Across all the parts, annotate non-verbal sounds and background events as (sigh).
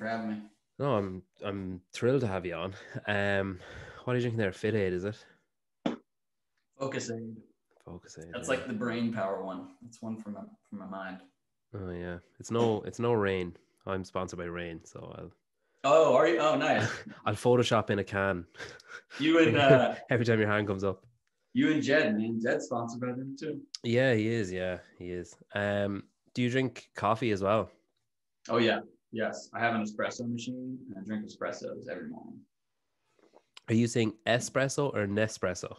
for having me. No, I'm I'm thrilled to have you on. Um, what are you drinking there? Fit Aid, is it? Focus Aid. Focus Aid. That's yeah. like the brain power one. That's one from my from my mind. Oh yeah, it's no it's no rain. I'm sponsored by Rain, so I'll Oh, are you? Oh, nice. (laughs) I'll Photoshop in a can You and (laughs) uh, every time your hand comes up. you and Jed, man. Jed's sponsored by them too. Yeah, he is. Yeah, he is. Um, do you drink coffee as well? Oh yeah, yes. I have an espresso machine and I drink espressos every morning. Are you saying espresso or Nespresso?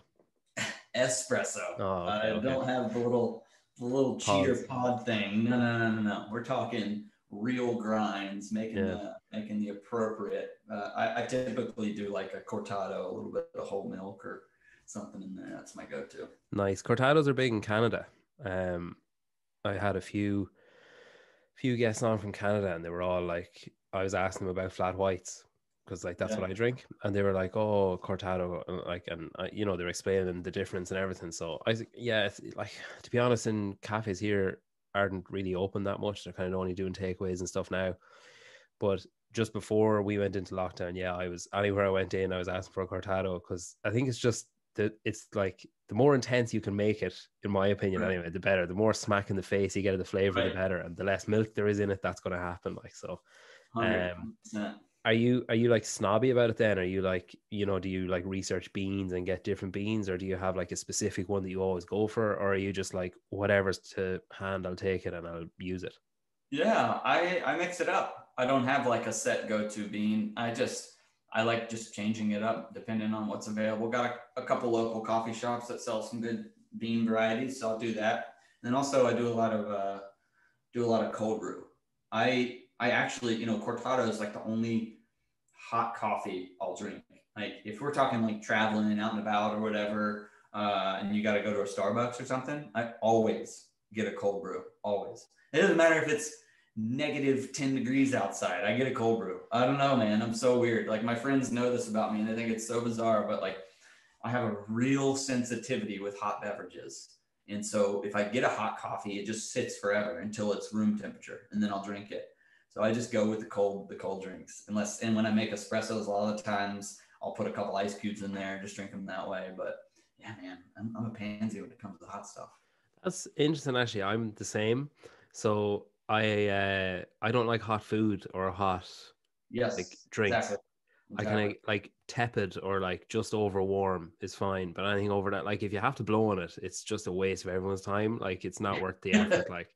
(laughs) Espresso. Oh, okay, I okay. don't have the little the little cheater pod thing. No, no, no, no, no. We're talking real grinds, making Yeah. the making the appropriate. Uh, I, I typically do like a cortado, a little bit of whole milk or something in there. That's my go-to. Nice. Cortados are big in Canada. Um, I had a few, few guests on from Canada, and they were all like, I was asking them about flat whites because like that's Yeah. what I drink, and they were like, "Oh, Cortado," and, like, and uh, you know, they're explaining the difference and everything. So I, yeah, it's, like to be honest, in cafes here aren't really open that much. They're kind of only doing takeaways and stuff now. But just before we went into lockdown, yeah, I was anywhere I went in, I was asking for a cortado because I think it's just that it's like the more intense you can make it, in my opinion, Right. anyway, the better. The more smack in the face you get of the flavor, Right. the better, and the less milk there is in it, that's going to happen. Like so. Um. Are you are you like snobby about it then? Are you like you know do you like research beans and get different beans, or do you have like a specific one that you always go for, or are you just like whatever's to hand, I'll take it and I'll use it? Yeah, I I mix it up. I don't have like a set go-to bean. I just I like just changing it up depending on what's available. Got a, a couple local coffee shops that sell some good bean varieties, so I'll do that. And then also I do a lot of uh, do a lot of cold brew. I I actually you know cortado is like the only hot coffee I'll drink. Like if we're talking like traveling and out and about or whatever, uh, and you got to go to a Starbucks or something, I always get a cold brew. Always. It doesn't matter if it's negative 10 degrees outside. I get a cold brew. I don't know, man. I'm so weird. Like my friends know this about me and they think it's so bizarre, but like I have a real sensitivity with hot beverages. And so if I get a hot coffee, it just sits forever until it's room temperature and then I'll drink it. So I just go with the cold, the cold drinks. Unless and when I make espressos, a lot of times I'll put a couple ice cubes in there, just drink them that way. But yeah, man, I'm, I'm a pansy when it comes to hot stuff. That's interesting. Actually, I'm the same. So I uh, I don't like hot food or hot. Yes. Like drinks. Exactly. I kind of like tepid or like just over warm is fine, but anything over that, like if you have to blow on it, it's just a waste of everyone's time. Like it's not worth the effort. (laughs) Like,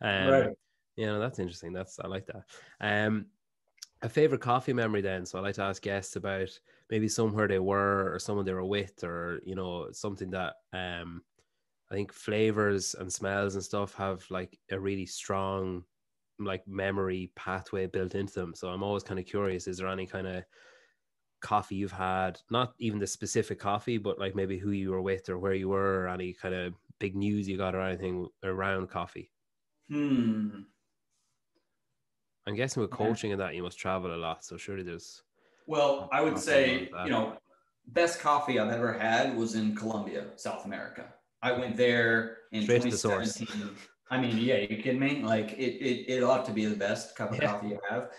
um, Right. you know, that's interesting. That's I like that. Um, a favorite coffee memory then. So I like to ask guests about maybe somewhere they were or someone they were with, or you know, something that um, I think flavors and smells and stuff have like a really strong like memory pathway built into them. So I'm always kind of curious: is there any kind of coffee you've had, not even the specific coffee, but like maybe who you were with or where you were, or any kind of big news you got or anything around coffee? Hmm. I'm guessing with Yeah. coaching and that you must travel a lot, so surely there's Well, I would say, you know, best coffee I've ever had was in Colombia, South America. I went there in Straight to the 2017. I mean, yeah, you kidding me? Like it, it, it ought to be the best cup of Yeah. coffee you have.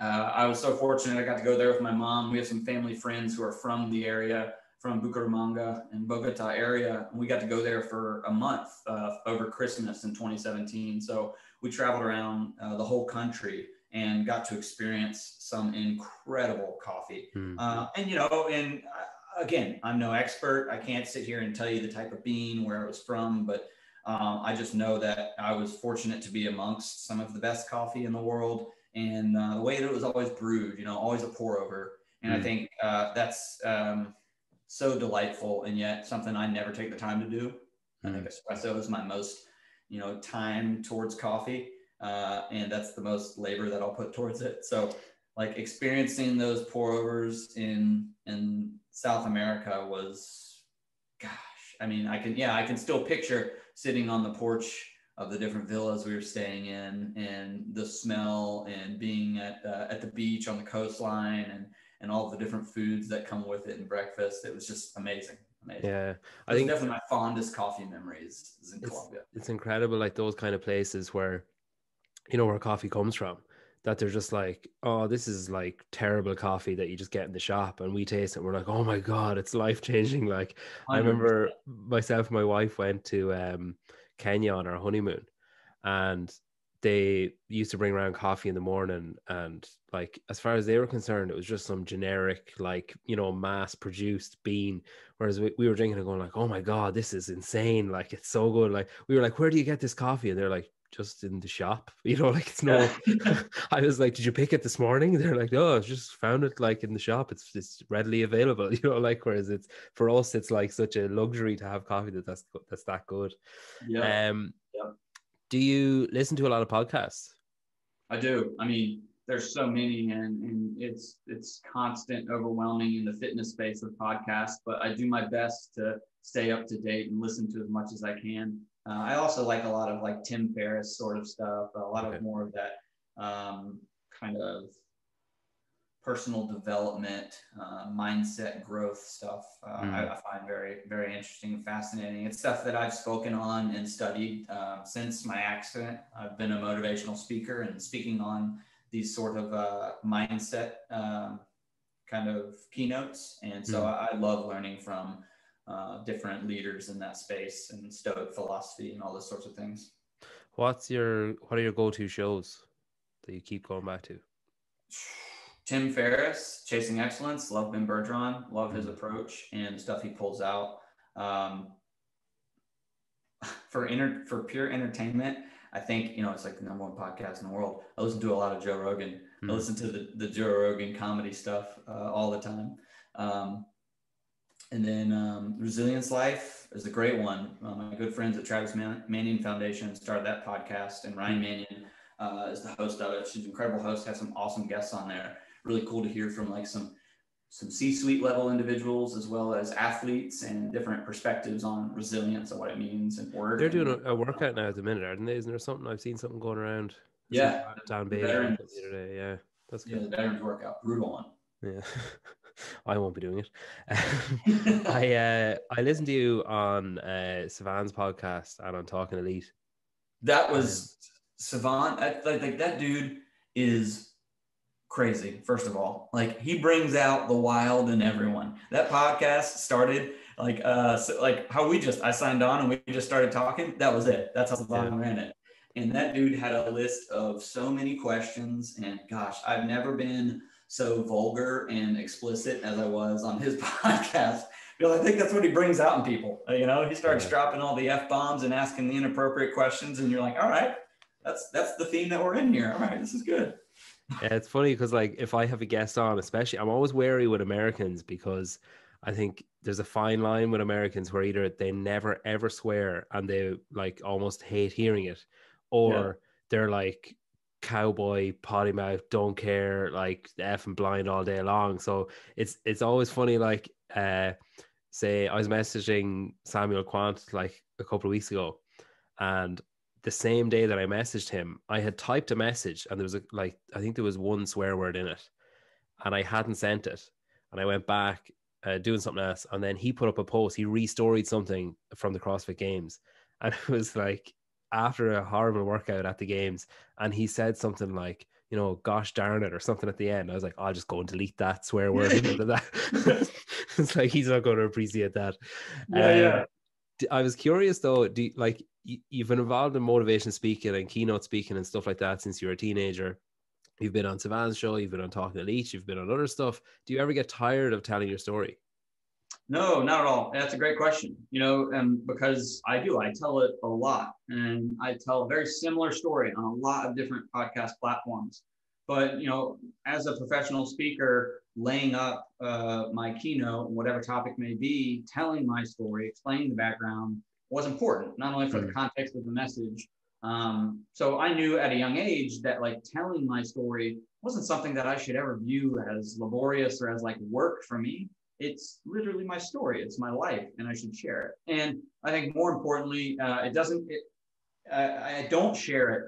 Uh, I was so fortunate. I got to go there with my mom. We have some family friends who are from the area, from Bucaramanga and Bogota area. And we got to go there for a month uh, over Christmas in 2017. So we traveled around uh, the whole country and got to experience some incredible coffee. Hmm. Uh, and you know, and again, I'm no expert. I can't sit here and tell you the type of bean, where it was from, but um, I just know that I was fortunate to be amongst some of the best coffee in the world, and uh, the way that it was always brewed, you know, always a pour over. And I Mm. think uh, that's um, so delightful, and yet something I never take the time to do. I think espresso is my most, you know, time towards coffee, uh, and that's the most labor that I'll put towards it. So, like experiencing those pour overs in in South America was, gosh, I mean, I can yeah, I can still picture sitting on the porch of the different villas we were staying in, and the smell, and being at uh, at the beach on the coastline, and and all the different foods that come with it and breakfast. It was just amazing, amazing. Yeah, I think definitely my fondest coffee memories is in It's- Colombia. it's incredible, like those kind of places where you know where coffee comes from. That they're just like, oh, this is like terrible coffee that you just get in the shop, and we taste it, we're like, oh my god, it's (laughs) life changing. Like 100%. I remember myself and my wife went to um, Kenya on our honeymoon, and they used to bring around coffee in the morning and like as far as they were concerned it was just some generic like you know mass produced bean whereas we, we were drinking and going like oh my god this is insane like it's so good like we were like where do you get this coffee and they're like just in the shop (laughs) you know like it's no (laughs) (laughs) i was like did you pick it this morning they're like no, i just found it like in the shop it's just readily available you know like whereas it's for us it's like such a luxury to have coffee that that's that's that good yeah um yeah do you listen to a lot of podcasts? I do. I mean, there's so many, and, and it's it's constant, overwhelming in the fitness space of podcasts. But I do my best to stay up to date and listen to as much as I can. Uh, I also like a lot of like Tim Ferriss sort of stuff, a lot of more of that um, kind of personal development, uh, mindset growth stuff. Uh, mm. I, I, find very, very interesting and fascinating. It's stuff that I've spoken on and studied um, since my accident. I've been a motivational speaker and speaking on these sort of uh, mindset um, kind of keynotes. And so mm. I, I, love learning from uh, different leaders in that space and Stoic philosophy and all those sorts of things. What's your what are your go-to shows that you keep going back to? Tim Ferriss, Chasing Excellence, love Ben Bergeron, love his approach and stuff he pulls out. Um, (laughs) for inter- for pure entertainment, I think you know it's like the number one podcast in the world. I listen to a lot of Joe Rogan. Mm. I listen to the, the Joe Rogan comedy stuff uh, all the time. Um, and then um, Resilience Life is a great one. Uh, my good friends at Travis Man- Manion Foundation started that podcast, and Ryan Manion uh, is the host of it. She's an incredible host. Has some awesome guests on there really cool to hear from like some some C-suite level individuals as well as athletes and different perspectives on resilience and what it means and work. They're doing a, a workout now at the minute, aren't they? Isn't there something I've seen something going around? Yeah, Dan Bailey the other day. Yeah, that's good. Yeah, the veterans workout, brutal one. Yeah. (laughs) I won't be doing it. (laughs) (laughs) I uh, I listened to you on uh, Sevan's podcast and on Talking Elite. That was um, Sevan. Like, like that dude is crazy first of all like he brings out the wild in everyone that podcast started like uh so, like how we just i signed on and we just started talking that was it that's how long yeah. ran it and that dude had a list of so many questions and gosh i've never been so vulgar and explicit as i was on his (laughs) podcast because i think that's what he brings out in people uh, you know he starts yeah. dropping all the f-bombs and asking the inappropriate questions and you're like all right that's that's the theme that we're in here all right this is good (laughs) yeah, it's funny because like if I have a guest on, especially I'm always wary with Americans because I think there's a fine line with Americans where either they never ever swear and they like almost hate hearing it, or yeah. they're like cowboy potty mouth, don't care, like f and blind all day long. So it's it's always funny. Like, uh, say I was messaging Samuel Kwant like a couple of weeks ago, and the same day that I messaged him, I had typed a message and there was a, like, I think there was one swear word in it and I hadn't sent it. And I went back uh, doing something else. And then he put up a post, he restoried something from the CrossFit Games. And (laughs) it was like after a horrible workout at the games. And he said something like, you know, gosh darn it, or something at the end. I was like, I'll just go and delete that swear word. (laughs) that. (laughs) it's like he's not going to appreciate that. Yeah, uh, yeah. I was curious though, do you, like you've been involved in motivation speaking and keynote speaking and stuff like that since you were a teenager. You've been on Sevan's show, you've been on Talking Elite, you've been on other stuff. Do you ever get tired of telling your story? No, not at all. That's a great question. You know, and because I do, I tell it a lot, and I tell a very similar story on a lot of different podcast platforms. But you know, as a professional speaker, laying up uh, my keynote, whatever topic may be, telling my story, explaining the background, was important, not only for the context of the message. Um, so I knew at a young age that like telling my story wasn't something that I should ever view as laborious or as like work for me. It's literally my story. It's my life, and I should share it. And I think more importantly, uh, it doesn't. It, I, I don't share it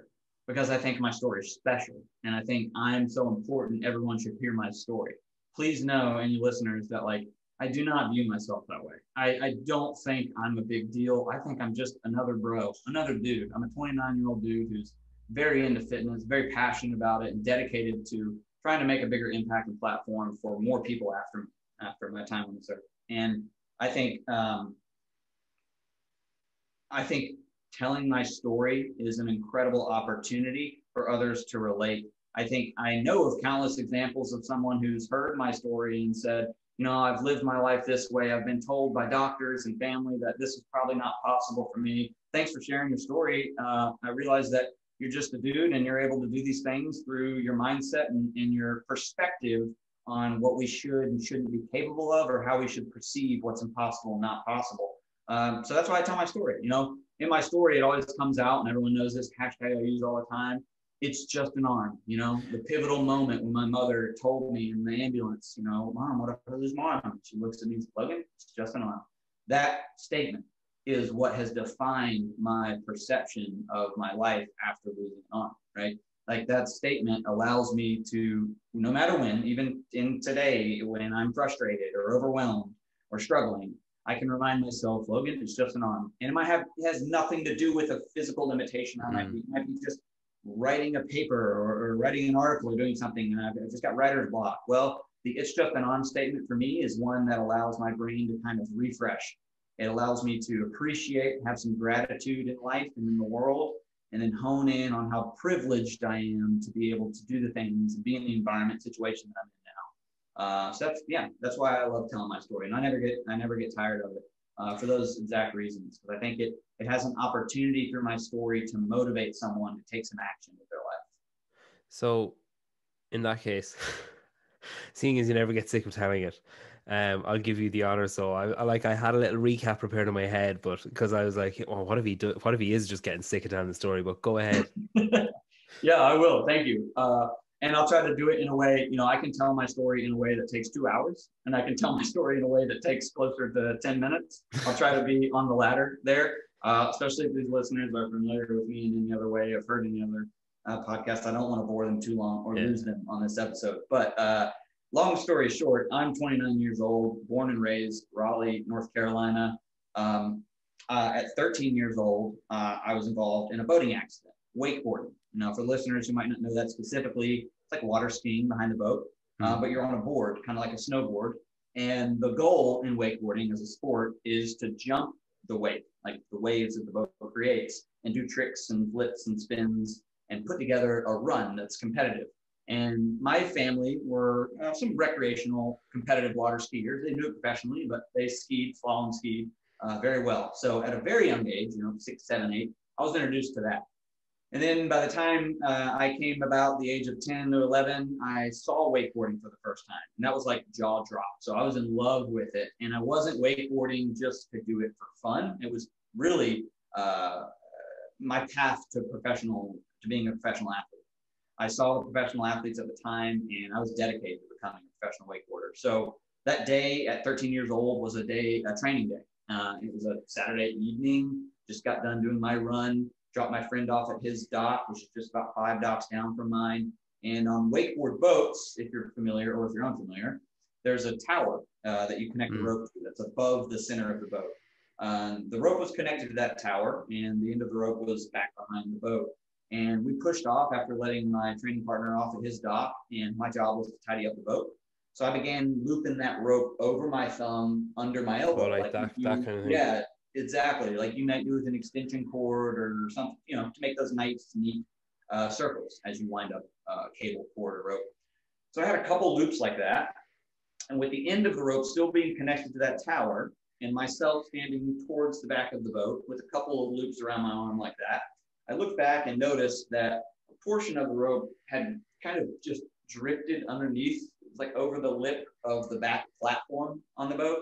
because I think my story is special, and I think I'm so important. Everyone should hear my story. Please know, any listeners, that like I do not view myself that way. I, I don't think I'm a big deal. I think I'm just another bro, another dude. I'm a 29 year old dude who's very into fitness, very passionate about it, and dedicated to trying to make a bigger impact and platform for more people after after my time on this earth. And I think um, I think telling my story is an incredible opportunity for others to relate. I think I know of countless examples of someone who's heard my story and said, you know, I've lived my life this way. I've been told by doctors and family that this is probably not possible for me. Thanks for sharing your story. Uh, I realize that you're just a dude and you're able to do these things through your mindset and, and your perspective on what we should and shouldn't be capable of or how we should perceive what's impossible and not possible. Um, so that's why I tell my story. You know, in my story, it always comes out, and everyone knows this hashtag I use all the time. It's just an arm, you know, the pivotal moment when my mother told me in the ambulance, you know, mom, what if I lose my arm? She looks at me and says, Logan, it's just an arm. That statement is what has defined my perception of my life after losing an arm, right? Like that statement allows me to, no matter when, even in today, when I'm frustrated or overwhelmed or struggling, I can remind myself, Logan, it's just an arm. And it might have it has nothing to do with a physical limitation. I might be mm. might be just writing a paper or, or writing an article or doing something and I've, I've just got writer's block. Well, the it's just an arm statement for me is one that allows my brain to kind of refresh. It allows me to appreciate, have some gratitude in life and in the world, and then hone in on how privileged I am to be able to do the things and be in the environment situation that I'm in uh, so that's yeah, that's why I love telling my story, and I never get I never get tired of it uh, for those exact reasons. Because I think it it has an opportunity through my story to motivate someone to take some action with their life. So, in that case, (laughs) seeing as you never get sick of telling it, um, I'll give you the honor. So I, I, like I had a little recap prepared in my head, but because I was like, well, what if he do? What if he is just getting sick of telling the story? But go ahead. (laughs) yeah, I will. Thank you. Uh, and I'll try to do it in a way, you know, I can tell my story in a way that takes two hours, and I can tell my story in a way that takes closer to 10 minutes. I'll try to be on the ladder there, uh, especially if these listeners are familiar with me in any other way, have heard any other uh, podcast. I don't want to bore them too long or yeah. lose them on this episode. But uh, long story short, I'm 29 years old, born and raised Raleigh, North Carolina. Um, uh, at 13 years old, uh, I was involved in a boating accident, wakeboarding. Now, for listeners who might not know that specifically, it's like water skiing behind the boat, uh, mm-hmm. but you're on a board, kind of like a snowboard. And the goal in wakeboarding as a sport is to jump the wave, like the waves that the boat creates, and do tricks and flips and spins and put together a run that's competitive. And my family were uh, some recreational competitive water skiers. They do it professionally, but they skied, slalom skied uh, very well. So at a very young age, you know, six, seven, eight, I was introduced to that. And then by the time uh, I came about the age of 10 to 11, I saw wakeboarding for the first time. And that was like jaw drop. So I was in love with it. And I wasn't wakeboarding just to do it for fun. It was really uh, my path to professional, to being a professional athlete. I saw the professional athletes at the time and I was dedicated to becoming a professional wakeboarder. So that day at 13 years old was a day, a training day. Uh, it was a Saturday evening, just got done doing my run Dropped my friend off at his dock, which is just about five docks down from mine. And on wakeboard boats, if you're familiar or if you're unfamiliar, there's a tower uh, that you connect the rope to that's above the center of the boat. Um, the rope was connected to that tower, and the end of the rope was back behind the boat. And we pushed off after letting my training partner off at his dock, and my job was to tidy up the boat. So I began looping that rope over my thumb, under my elbow. Oh, like, like that, you, that kind of thing. Yeah, Exactly, like you might do with an extension cord or something, you know, to make those nice, neat uh, circles as you wind up uh, cable, cord, or rope. So I had a couple loops like that, and with the end of the rope still being connected to that tower, and myself standing towards the back of the boat with a couple of loops around my arm like that, I looked back and noticed that a portion of the rope had kind of just drifted underneath, like over the lip of the back platform on the boat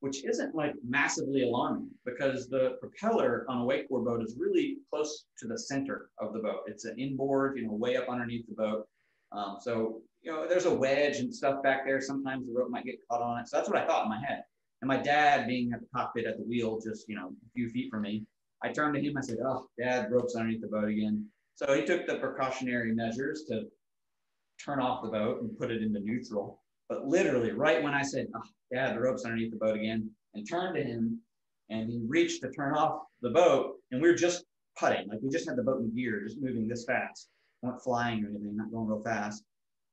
which isn't like massively alarming because the propeller on a wakeboard boat is really close to the center of the boat. It's an inboard, you know, way up underneath the boat. Um, so, you know, there's a wedge and stuff back there. Sometimes the rope might get caught on it. So that's what I thought in my head. And my dad, being at the cockpit at the wheel, just, you know, a few feet from me, I turned to him. I said, Oh, dad, rope's underneath the boat again. So he took the precautionary measures to turn off the boat and put it into neutral. But literally, right when I said, oh, Dad, the rope's underneath the boat again, and turned to him, and he reached to turn off the boat, and we were just putting. Like we just had the boat in gear, just moving this fast, not flying or anything, not going real fast.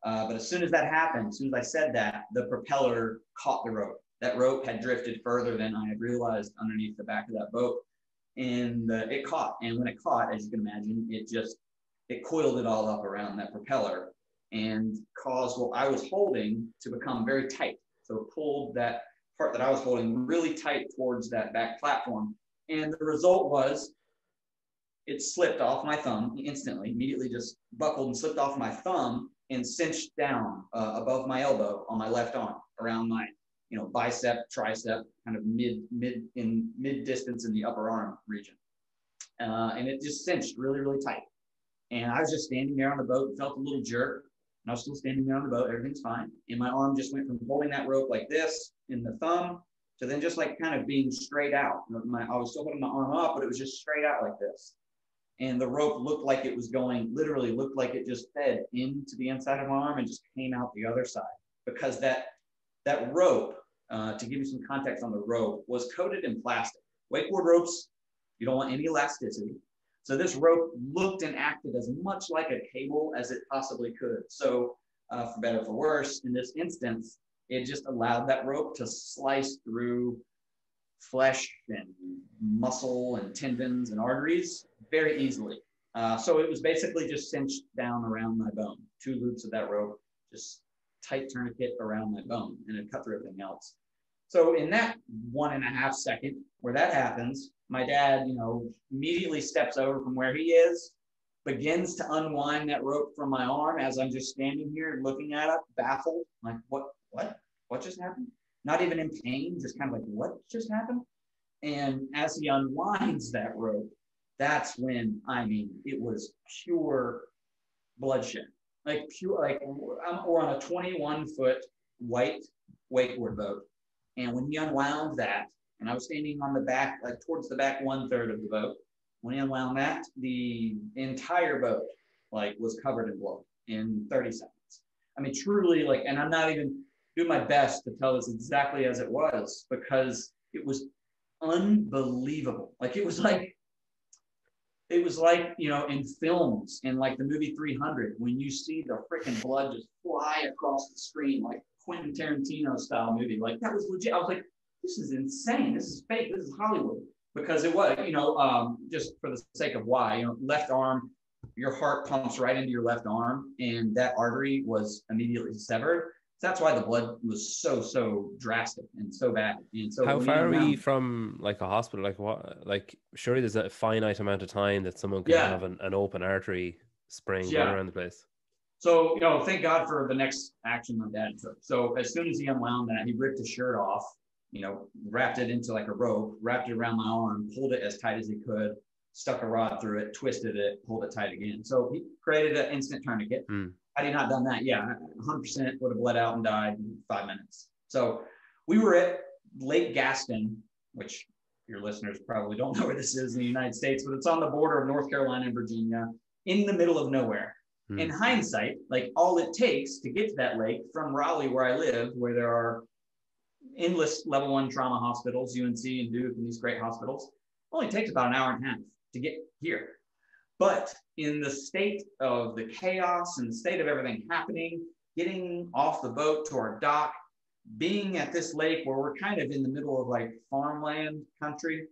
Uh, but as soon as that happened, as soon as I said that, the propeller caught the rope. That rope had drifted further than I had realized underneath the back of that boat, and uh, it caught. And when it caught, as you can imagine, it just it coiled it all up around that propeller and caused what I was holding to become very tight. So it pulled that part that I was holding really tight towards that back platform. And the result was it slipped off my thumb instantly, immediately just buckled and slipped off my thumb and cinched down uh, above my elbow on my left arm around my you know bicep tricep kind of mid mid in mid distance in the upper arm region. Uh, and it just cinched really really tight. And i was just standing there on the boat felt a little jerk and i was still standing there on the boat everything's fine. And my arm just went from holding that rope like this in the thumb to then just like kind of being straight out. My, i was still holding my arm up but it was just straight out like this. And the rope looked like it was going literally looked like it just fed into the inside of my arm and just came out the other side. Because that that rope uh, to give you some context on the rope was coated in plastic. Wakeboard ropes you don't want any elasticity. So this rope looked and acted as much like a cable as it possibly could. So uh, for better or for worse in this instance it just allowed that rope to slice through flesh and muscle and tendons and arteries very easily. Uh, so it was basically just cinched down around my bone, two loops of that rope, just tight tourniquet around my bone, and it cut through everything else. So in that one and a half second where that happens, my dad, you know, immediately steps over from where he is, begins to unwind that rope from my arm as I'm just standing here looking at it, baffled, like what, what, what just happened? Not even in pain, just kind of like what just happened. And as he unwinds that rope, that's when I mean it was pure bloodshed, like pure like we're on a 21 foot white wakeboard boat, and when he unwound that, and I was standing on the back, like towards the back one third of the boat, when he unwound that, the entire boat like was covered in blood in 30 seconds. I mean, truly, like, and I'm not even doing my best to tell this exactly as it was because it was unbelievable. Like, it was like it was like you know in films in like the movie 300 when you see the freaking blood just fly across the screen like Quentin Tarantino style movie like that was legit. I was like this is insane. This is fake. This is Hollywood. Because it was you know um, just for the sake of why you know left arm your heart pumps right into your left arm and that artery was immediately severed that's why the blood was so so drastic and so bad. And so how far are we from like a hospital? Like what? Like surely there's a finite amount of time that someone can yeah. have an, an open artery spring yeah. around the place. So you know, thank God for the next action my dad took. So as soon as he unwound that, he ripped his shirt off. You know, wrapped it into like a rope, wrapped it around my arm, pulled it as tight as he could, stuck a rod through it, twisted it, pulled it tight again. So he created an instant tourniquet. Mm. Had he not done that, yeah, 100% would have bled out and died in five minutes. So we were at Lake Gaston, which your listeners probably don't know where this is in the United States, but it's on the border of North Carolina and Virginia in the middle of nowhere. Hmm. In hindsight, like all it takes to get to that lake from Raleigh, where I live, where there are endless level one trauma hospitals, UNC and Duke, and these great hospitals, only takes about an hour and a half to get here. But in the state of the chaos and the state of everything happening, getting off the boat to our dock, being at this lake where we're kind of in the middle of like farmland country,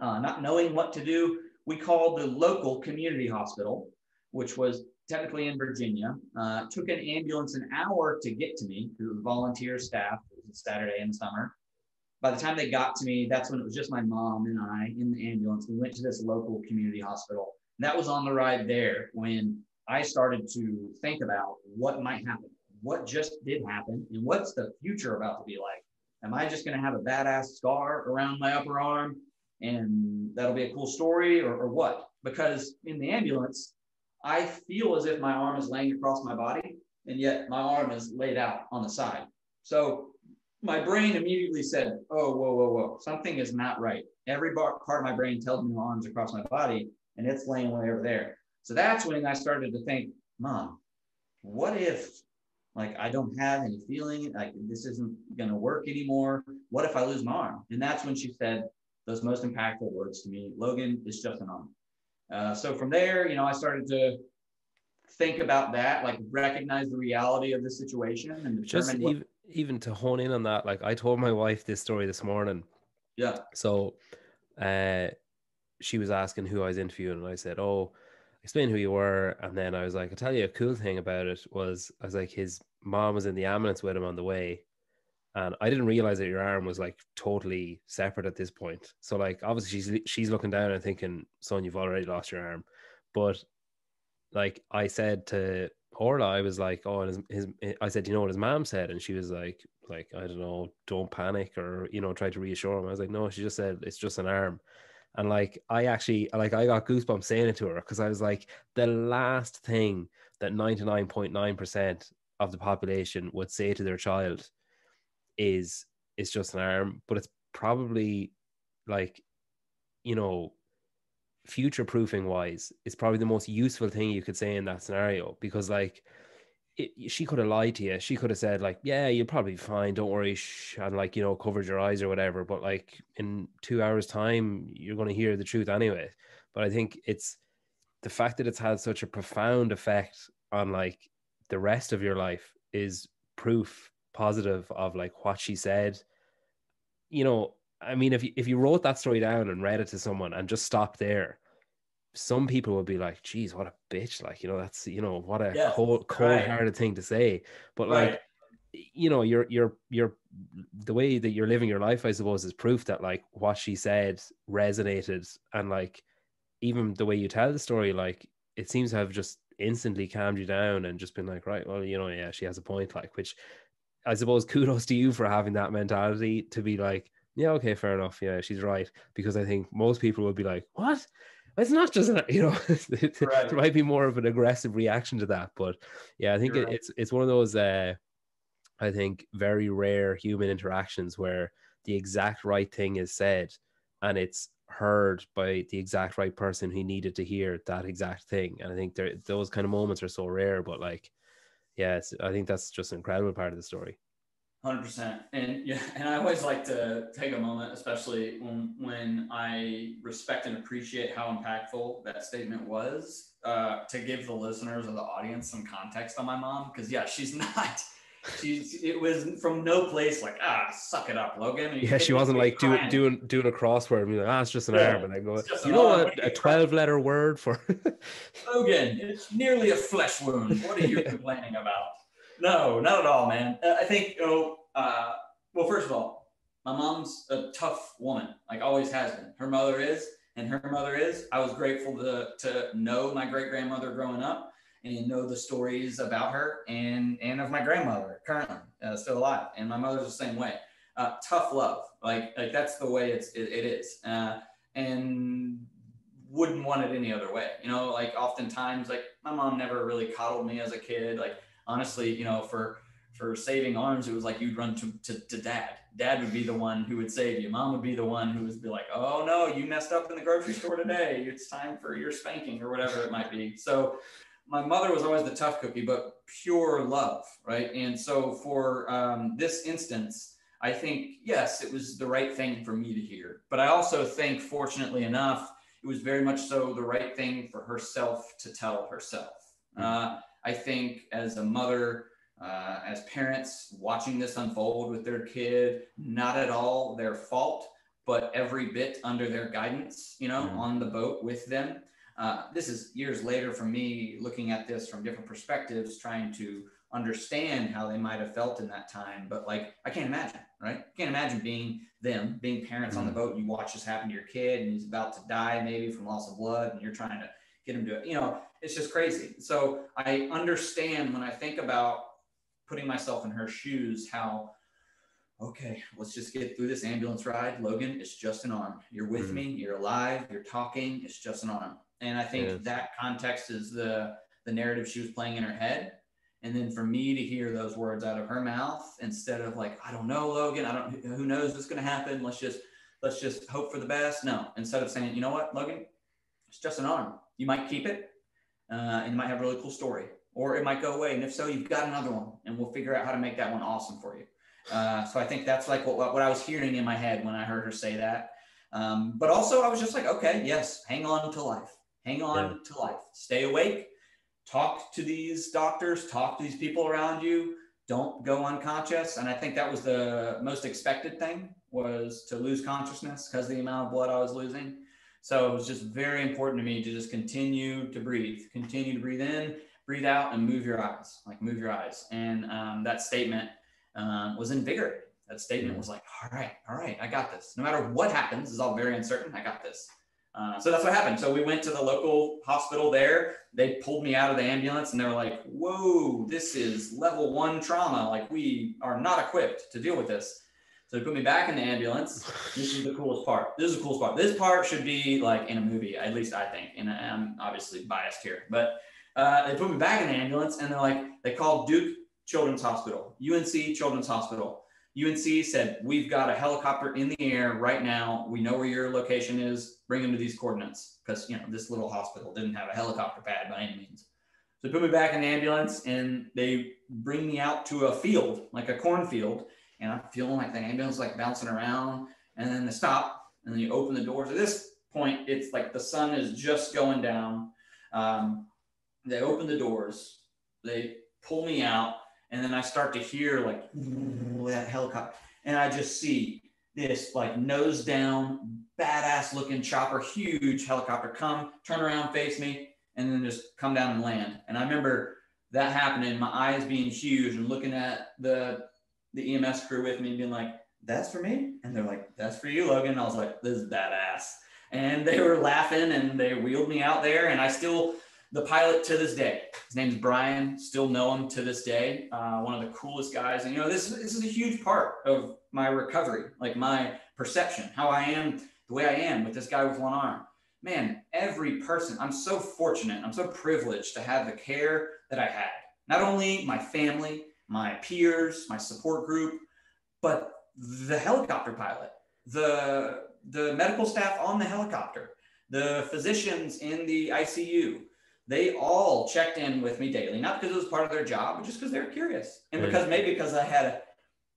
uh, not knowing what to do, we called the local community hospital, which was technically in Virginia. Uh, took an ambulance an hour to get to me through volunteer staff. It was a Saturday in summer. By the time they got to me, that's when it was just my mom and I in the ambulance. We went to this local community hospital that was on the ride there when I started to think about what might happen, what just did happen, and what's the future about to be like. Am I just going to have a badass scar around my upper arm and that'll be a cool story or, or what? Because in the ambulance, I feel as if my arm is laying across my body and yet my arm is laid out on the side. So my brain immediately said, Oh, whoa, whoa, whoa, something is not right. Every part of my brain tells me my arms across my body, and it's laying way over there. So that's when I started to think, Mom, what if like I don't have any feeling, like this isn't gonna work anymore? What if I lose my arm? And that's when she said those most impactful words to me, Logan, it's just an arm. Uh, so from there, you know, I started to think about that, like recognize the reality of the situation and just what, even even to hone in on that. Like I told my wife this story this morning. yeah, So, uh, she was asking who I was interviewing, and I said, "Oh, explain who you were." And then I was like, "I'll tell you a cool thing about it was I was like his mom was in the ambulance with him on the way." And I didn't realize that your arm was like totally separate at this point. So like obviously she's she's looking down and thinking, "Son, you've already lost your arm." But like I said to Orla, I was like, "Oh," and his, his I said, "You know what his mom said?" And she was like, "Like I don't know, don't panic," or you know, try to reassure him. I was like, "No," she just said, "It's just an arm." And like I actually like I got goosebumps saying it to her because I was like, the last thing that ninety nine point nine percent of the population would say to their child is it's just an arm, but it's probably like, you know, future proofing wise, it's probably the most useful thing you could say in that scenario. Because like it, she could have lied to you. She could have said like, "Yeah, you'll probably fine. Don't worry," and like you know, covered your eyes or whatever. But like in two hours' time, you're going to hear the truth anyway. But I think it's the fact that it's had such a profound effect on like the rest of your life is proof positive of like what she said. You know, I mean, if you, if you wrote that story down and read it to someone and just stopped there, some people would be like, geez, what a bitch. Like, you know, that's, you know, what a Yeah, cold, cold hearted thing to say. But like, right. you know, you're, you're, you're, the way that you're living your life, I suppose, is proof that like what she said resonated. And like, even the way you tell the story, like, it seems to have just instantly calmed you down and just been like, right, well, you know, yeah, she has a point. Like, which I suppose (laughs) kudos to you for having that mentality to be like, yeah, okay, fair enough. Yeah, she's right. Because I think most people would be like, what? It's not just an, you know, (laughs) Right. there might be more of an aggressive reaction to that. But yeah, I think it, right. it's it's one of those uh I think very rare human interactions where the exact right thing is said and it's heard by the exact right person who needed to hear that exact thing. And I think there those kind of moments are so rare, but like yeah, I think that's just an incredible part of the story. Hundred percent, and yeah, (laughs) and I always like to take a moment, especially when when I respect and appreciate how impactful that statement was, uh, to give the listeners or the audience some context on my mom, because yeah, she's (laughs) not. She's it was from no place like ah suck it up Logan. Yeah, she wasn't like doing doing doing a crossword and like, ah, it's just an Yeah, and then go, you know what, what a twelve letter word for (laughs) Logan, it's nearly a flesh wound. What are you complaining about? No, not at all, man. Uh, I think, you know, uh, well, first of all, my mom's a tough woman, like always has been. Her mother is, and her mother is. I was grateful to, to know my great grandmother growing up and know the stories about her and, and of my grandmother currently uh, still alive. And my mother's the same way. Uh, tough love, like like that's the way it's it, it is, uh, and wouldn't want it any other way. You know, like oftentimes, like my mom never really coddled me as a kid. Like honestly, you know, for for saving arms, it was like you'd run to, to, to dad. Dad would be the one who would save you. Mom would be the one who would be like, oh no, you messed up in the grocery store today. It's time for your spanking or whatever it might be. So my mother was always the tough cookie, but pure love, right? And so for um, this instance, I think, yes, it was the right thing for me to hear. But I also think, fortunately enough, it was very much so the right thing for herself to tell herself. Uh, I think as a mother, uh, as parents watching this unfold with their kid, not at all their fault, but every bit under their guidance, you know, Mhm. on the boat with them. Uh, this is years later for me looking at this from different perspectives, trying to understand how they might have felt in that time. But like, I can't imagine, right? Can't imagine being them, being parents on the boat. You watch this happen to your kid, and he's about to die maybe from loss of blood, and you're trying to get him to, it. you know, it's just crazy. So I understand when I think about putting myself in her shoes, how okay, let's just get through this ambulance ride. Logan, it's just an arm. You're with Mhm. me. You're alive. You're talking. It's just an arm. And I think Yes. that context is the the narrative she was playing in her head. And then for me to hear those words out of her mouth instead of like, I don't know, Logan. I don't. Who knows what's going to happen? Let's just let's just hope for the best. No, instead of saying, you know what, Logan, it's just an arm. You might keep it, uh, and you might have a really cool story, or it might go away. And if so, you've got another one, and we'll figure out how to make that one awesome for you. Uh, so I think that's like what, what, I was hearing in my head when I heard her say that. Um, but also, I was just like, okay, yes, hang on to life. hang on yeah. to life, stay awake, talk to these doctors, talk to these people around you. Don't go unconscious. And I think that was the most expected thing was to lose consciousness because the amount of blood I was losing. So it was just very important to me to just continue to breathe, continue to breathe in, breathe out, and move your eyes, like move your eyes. And um, that statement um, was invigorating. That statement was like, all right, all right, I got this. No matter what happens, is all very uncertain. I got this. Uh, so that's what happened. So we went to the local hospital there. They pulled me out of the ambulance and they were like, whoa, this is level one trauma. Like, we are not equipped to deal with this. So they put me back in the ambulance. This is the coolest part. This is the coolest part. This part should be like in a movie, at least I think. And I'm obviously biased here, but uh, they put me back in the ambulance and they're like, they called Duke Children's Hospital, UNC Children's Hospital. UNC said, We've got a helicopter in the air right now. We know where your location is. Bring them to these coordinates because, you know, this little hospital didn't have a helicopter pad by any means. So they put me back in the ambulance and they bring me out to a field, like a cornfield and I'm feeling like the ambulance like bouncing around, and then they stop, and then you open the doors. At this point, it's like the sun is just going down. Um, they open the doors, they pull me out, and then I start to hear like (laughs) that helicopter, and I just see this like nose down, badass looking chopper, huge helicopter come, turn around, face me, and then just come down and land. And I remember that happening, my eyes being huge and looking at the the EMS crew with me being like, that's for me. And they're like, that's for you, Logan. And I was like, this is badass. And they were laughing and they wheeled me out there. And I still, the pilot to this day, his name's Brian, still know him to this day. Uh, one of the coolest guys. And, you know, this, this is a huge part of my recovery, like my perception, how I am, the way I am with this guy with one arm. Man, every person, I'm so fortunate, I'm so privileged to have the care that I had. Not only my family, my peers, my support group, but the helicopter pilot, the, the medical staff on the helicopter, the physicians in the ICU, they all checked in with me daily, not because it was part of their job, but just because they were curious. And because maybe because I had a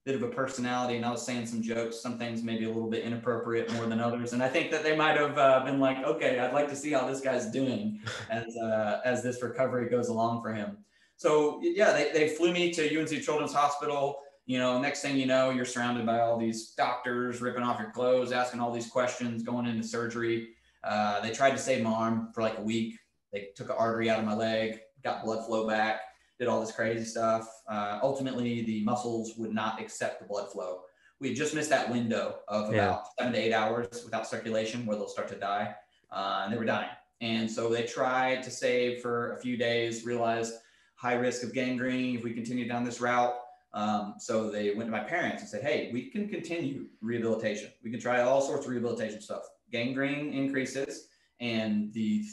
bit of a personality and I was saying some jokes, some things maybe a little bit inappropriate more than others. And I think that they might have uh, been like, okay, I'd like to see how this guy's doing as, uh, as this recovery goes along for him. So yeah, they, they flew me to UNC Children's Hospital. You know, next thing you know, you're surrounded by all these doctors ripping off your clothes, asking all these questions, going into surgery. Uh, they tried to save my arm for like a week. They took an artery out of my leg, got blood flow back, did all this crazy stuff. Uh, ultimately, the muscles would not accept the blood flow. We had just missed that window of yeah. about seven to eight hours without circulation where they'll start to die. Uh, and they were dying. And so they tried to save for a few days, realized high risk of gangrene if we continue down this route. Um, so they went to my parents and said, hey, we can continue rehabilitation. We can try all sorts of rehabilitation stuff. Gangrene increases, and the,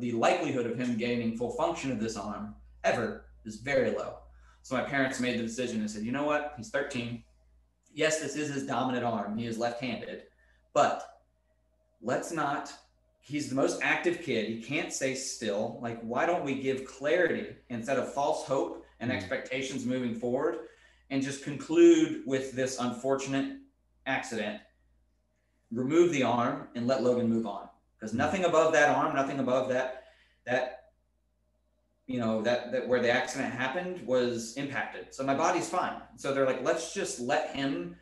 the likelihood of him gaining full function of this arm ever is very low. So my parents made the decision and said, you know what? He's 13. Yes, this is his dominant arm. He is left handed, but let's not he's the most active kid. He can't stay still. Like, why don't we give clarity instead of false hope and mm-hmm. expectations moving forward and just conclude with this unfortunate accident? Remove the arm and let Logan move on. Because mm-hmm. nothing above that arm, nothing above that, that you know that that where the accident happened was impacted so my body's fine so they're like let's just let him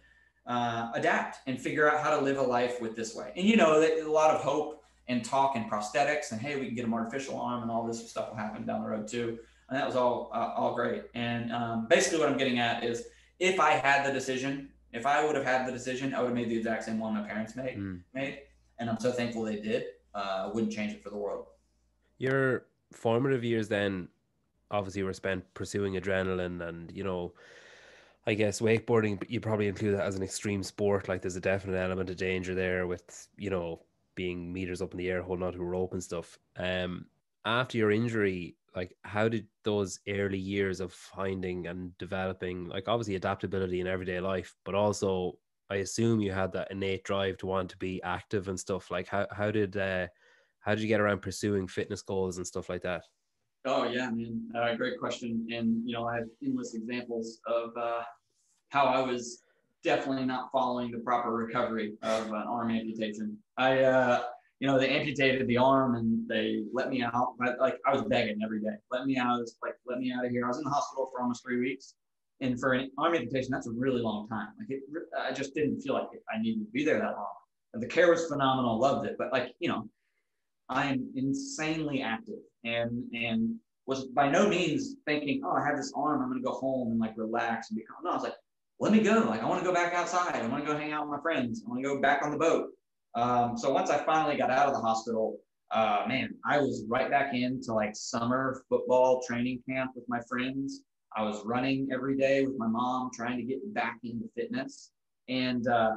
uh, adapt and figure out how to live a life with this way and you know that a lot of hope and talk and prosthetics and hey, we can get an artificial arm and all this stuff will happen down the road too. And that was all uh, all great. And um, basically, what I'm getting at is if I had the decision, if I would have had the decision, I would have made the exact same one my parents made. Mm. Made, and I'm so thankful they did. Uh, wouldn't change it for the world. Your formative years then obviously were spent pursuing adrenaline and you know I guess wakeboarding, you probably include that as an extreme sport. Like there's a definite element of danger there with, you know, being meters up in the air, holding onto a rope and stuff. Um, after your injury, like how did those early years of finding and developing, like obviously adaptability in everyday life, but also I assume you had that innate drive to want to be active and stuff. Like how how did uh, how did you get around pursuing fitness goals and stuff like that? Oh yeah, man, uh, great question. And you know, I have endless examples of uh, how I was definitely not following the proper recovery of an arm amputation. I, uh, you know, they amputated the arm and they let me out. But like I was begging every day, let me out. Like, let me out of here. I was in the hospital for almost three weeks. And for an arm amputation, that's a really long time. Like it, I just didn't feel like I needed to be there that long. And the care was phenomenal. Loved it. But like, you know, I'm insanely active and, and was by no means thinking, oh, I have this arm. I'm going to go home and like relax and be calm. No, I was like, let me go. Like, I want to go back outside. I want to go hang out with my friends. I want to go back on the boat. Um, so once I finally got out of the hospital, uh, man, I was right back into like summer football training camp with my friends. I was running every day with my mom, trying to get back into fitness. And uh,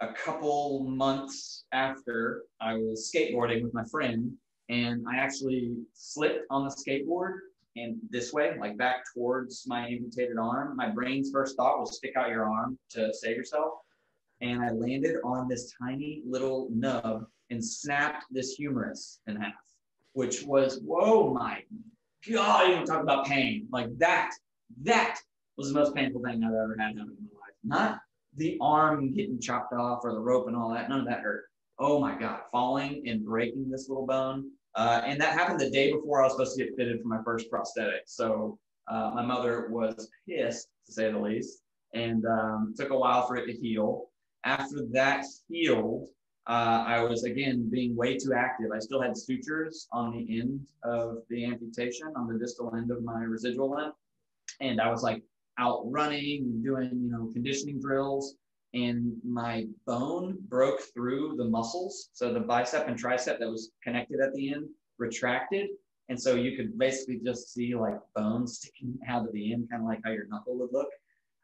a couple months after, I was skateboarding with my friend, and I actually slipped on the skateboard and this way, like back towards my amputated arm. My brain's first thought was stick out your arm to save yourself. And I landed on this tiny little nub and snapped this humerus in half, which was, whoa, my God, you talk about pain. Like that, that was the most painful thing I've ever had in my life. Not the arm getting chopped off or the rope and all that. None of that hurt. Oh my God, falling and breaking this little bone uh, and that happened the day before I was supposed to get fitted for my first prosthetic. So uh, my mother was pissed, to say the least, and um, took a while for it to heal. After that healed, uh, I was again being way too active. I still had sutures on the end of the amputation, on the distal end of my residual limb, and I was like out running and doing, you know, conditioning drills and my bone broke through the muscles. So the bicep and tricep that was connected at the end retracted. And so you could basically just see like bones sticking out of the end, kind of like how your knuckle would look.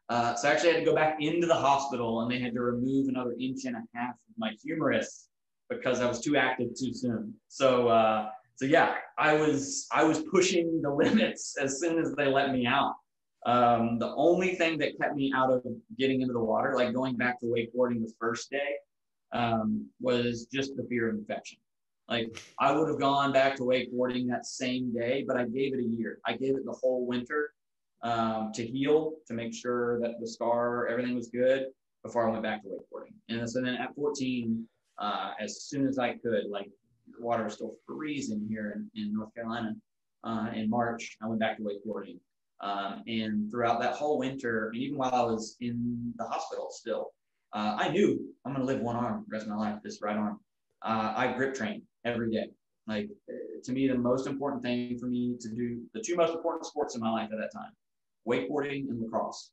Uh, so I actually had to go back into the hospital and they had to remove another inch and a half of my humerus because I was too active too soon. So, uh, so yeah, I was, I was pushing the (laughs) limits as soon as they let me out. Um, the only thing that kept me out of getting into the water, like going back to wakeboarding the first day, um, was just the fear of infection. Like I would have gone back to wakeboarding that same day, but I gave it a year. I gave it the whole winter um, to heal, to make sure that the scar, everything was good before I went back to wakeboarding. And so then at 14, uh, as soon as I could, like the water was still freezing here in, in North Carolina uh, in March, I went back to wakeboarding. Um, and throughout that whole winter, and even while I was in the hospital still, uh, I knew I'm going to live one arm the rest of my life, this right arm. Uh, I grip train every day. Like to me, the most important thing for me to do, the two most important sports in my life at that time, wakeboarding and lacrosse.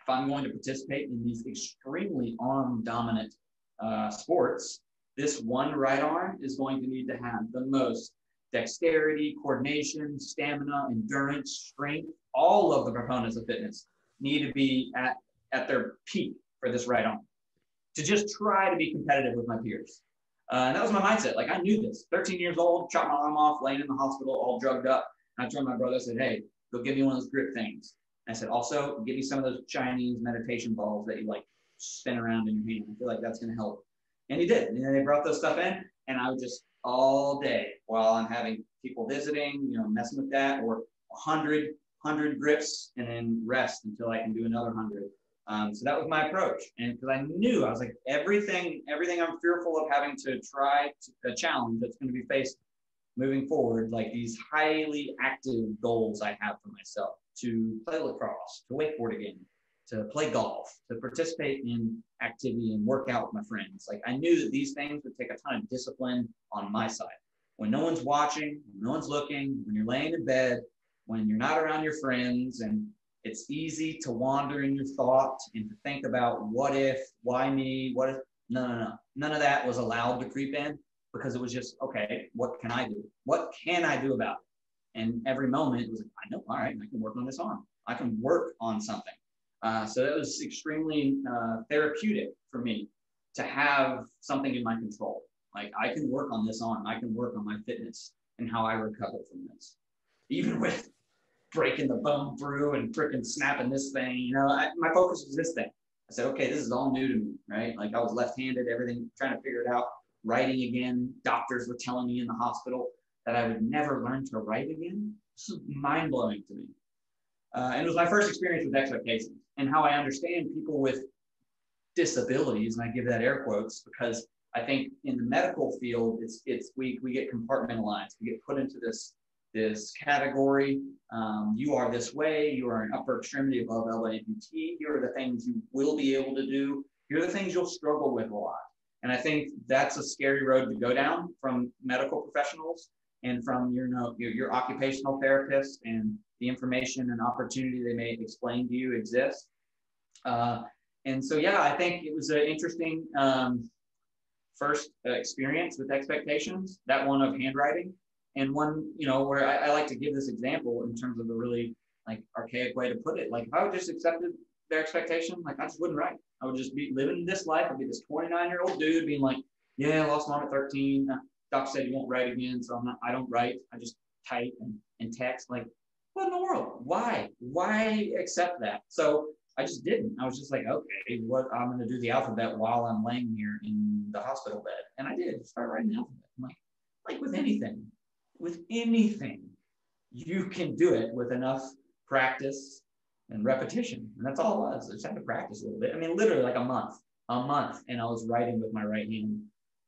If I'm going to participate in these extremely arm dominant uh, sports, this one right arm is going to need to have the most dexterity, coordination, stamina, endurance, strength, all of the components of fitness need to be at, at their peak for this right arm to just try to be competitive with my peers. Uh, and that was my mindset. Like I knew this. 13 years old, chopped my arm off, laying in the hospital, all drugged up. And I turned to my brother. I said, "Hey, go give me one of those grip things." And I said, "Also, give me some of those Chinese meditation balls that you like spin around in your hand. I feel like that's going to help." And he did. And then they brought those stuff in, and I would just all day while I'm having people visiting, you know, messing with that, or 100, 100 grips and then rest until I can do another 100. Um, so that was my approach. And because I knew, I was like, everything, everything I'm fearful of having to try to, a challenge that's going to be faced moving forward, like these highly active goals I have for myself to play lacrosse, to wakeboard again, to play golf, to participate in activity and work out with my friends. Like I knew that these things would take a ton of discipline on my side. When no one's watching, no one's looking, when you're laying in bed, when you're not around your friends, and it's easy to wander in your thought and to think about what if, why me, what if, no, no, no. None of that was allowed to creep in because it was just, okay, what can I do? What can I do about it? And every moment was like, I know, all right, I can work on this arm. I can work on something. Uh, so that was extremely uh, therapeutic for me to have something in my control. Like I can work on this on, I can work on my fitness and how I recover from this. Even with breaking the bone through and freaking snapping this thing, you know, I, my focus was this thing. I said, okay, this is all new to me, right? Like I was left-handed, everything, trying to figure it out. Writing again, doctors were telling me in the hospital that I would never learn to write again. This is mind-blowing to me. Uh, and it was my first experience with expectations and how I understand people with disabilities, and I give that air quotes because I think in the medical field, it's it's we we get compartmentalized. We get put into this this category. Um, you are this way. You are an upper extremity above amputee. Here are the things you will be able to do. Here are the things you'll struggle with a lot. And I think that's a scary road to go down from medical professionals and from your, you know, your, your occupational therapist and the information and opportunity they may explain to you exists. Uh, and so, yeah, I think it was an interesting um, first uh, experience with expectations, that one of handwriting, and one, you know, where I, I, like to give this example in terms of a really like archaic way to put it. Like if I would just accepted their expectation, like I just wouldn't write. I would just be living this life. I'd be this 29 year old dude being like, yeah, I lost mom at 13. Doc said you won't write again, so I'm not. I don't write. I just type and, and text. Like, what in the world? Why? Why accept that? So I just didn't. I was just like, okay, what I'm going to do the alphabet while I'm laying here in the hospital bed, and I did start writing the alphabet. I'm like, like with anything, with anything, you can do it with enough practice and repetition, and that's all it was. I just had to practice a little bit. I mean, literally like a month, a month, and I was writing with my right hand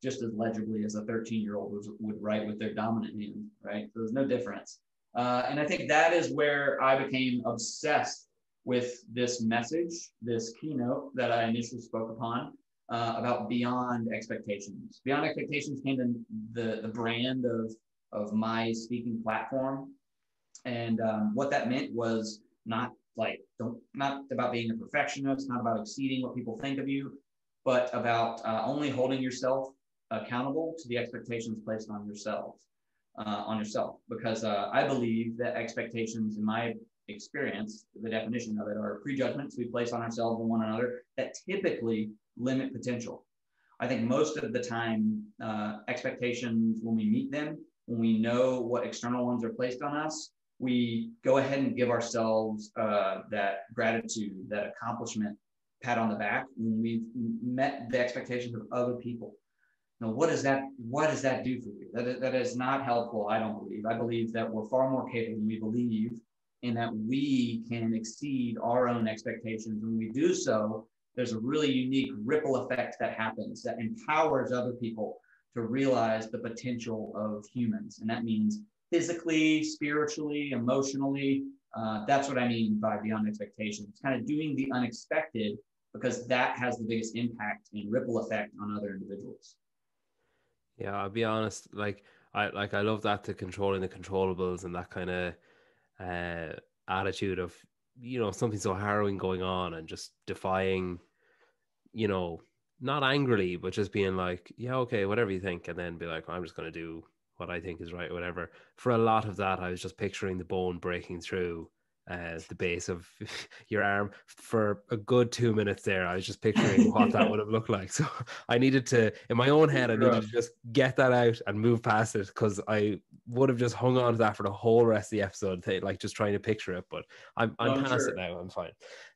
just as legibly as a 13 year old would write with their dominant hand, right? So there's no difference. Uh, and I think that is where I became obsessed with this message, this keynote that I initially spoke upon uh, about beyond expectations. Beyond expectations came to the, the brand of, of my speaking platform. And um, what that meant was not like, don't, not about being a perfectionist, not about exceeding what people think of you, but about uh, only holding yourself accountable to the expectations placed on yourself. Uh, on yourself, because uh, I believe that expectations, in my experience, the definition of it are prejudgments we place on ourselves and one another that typically limit potential. I think most of the time, uh, expectations, when we meet them, when we know what external ones are placed on us, we go ahead and give ourselves uh, that gratitude, that accomplishment, pat on the back when we've met the expectations of other people. Now, what does that what does that do for you? That, that is not helpful. I don't believe. I believe that we're far more capable than we believe and that we can exceed our own expectations. When we do so, there's a really unique ripple effect that happens that empowers other people to realize the potential of humans. And that means physically, spiritually, emotionally. Uh, that's what I mean by beyond expectations. Kind of doing the unexpected because that has the biggest impact and ripple effect on other individuals. Yeah, I'll be honest. Like I like I love that to controlling the controllables and that kind of uh, attitude of you know something so harrowing going on and just defying you know not angrily but just being like yeah okay whatever you think and then be like i'm just going to do what i think is right whatever. For a lot of that i was just picturing the bone breaking through uh, the base of (laughs) your arm for a good two minutes there. I was just picturing what that would have looked like. So (laughs) I needed to, in my own head, I needed to just get that out and move past it because I would have just hung on to that for the whole rest of the episode, like just trying to picture it. But I'm, I'm, I'm past sure. it now. I'm fine.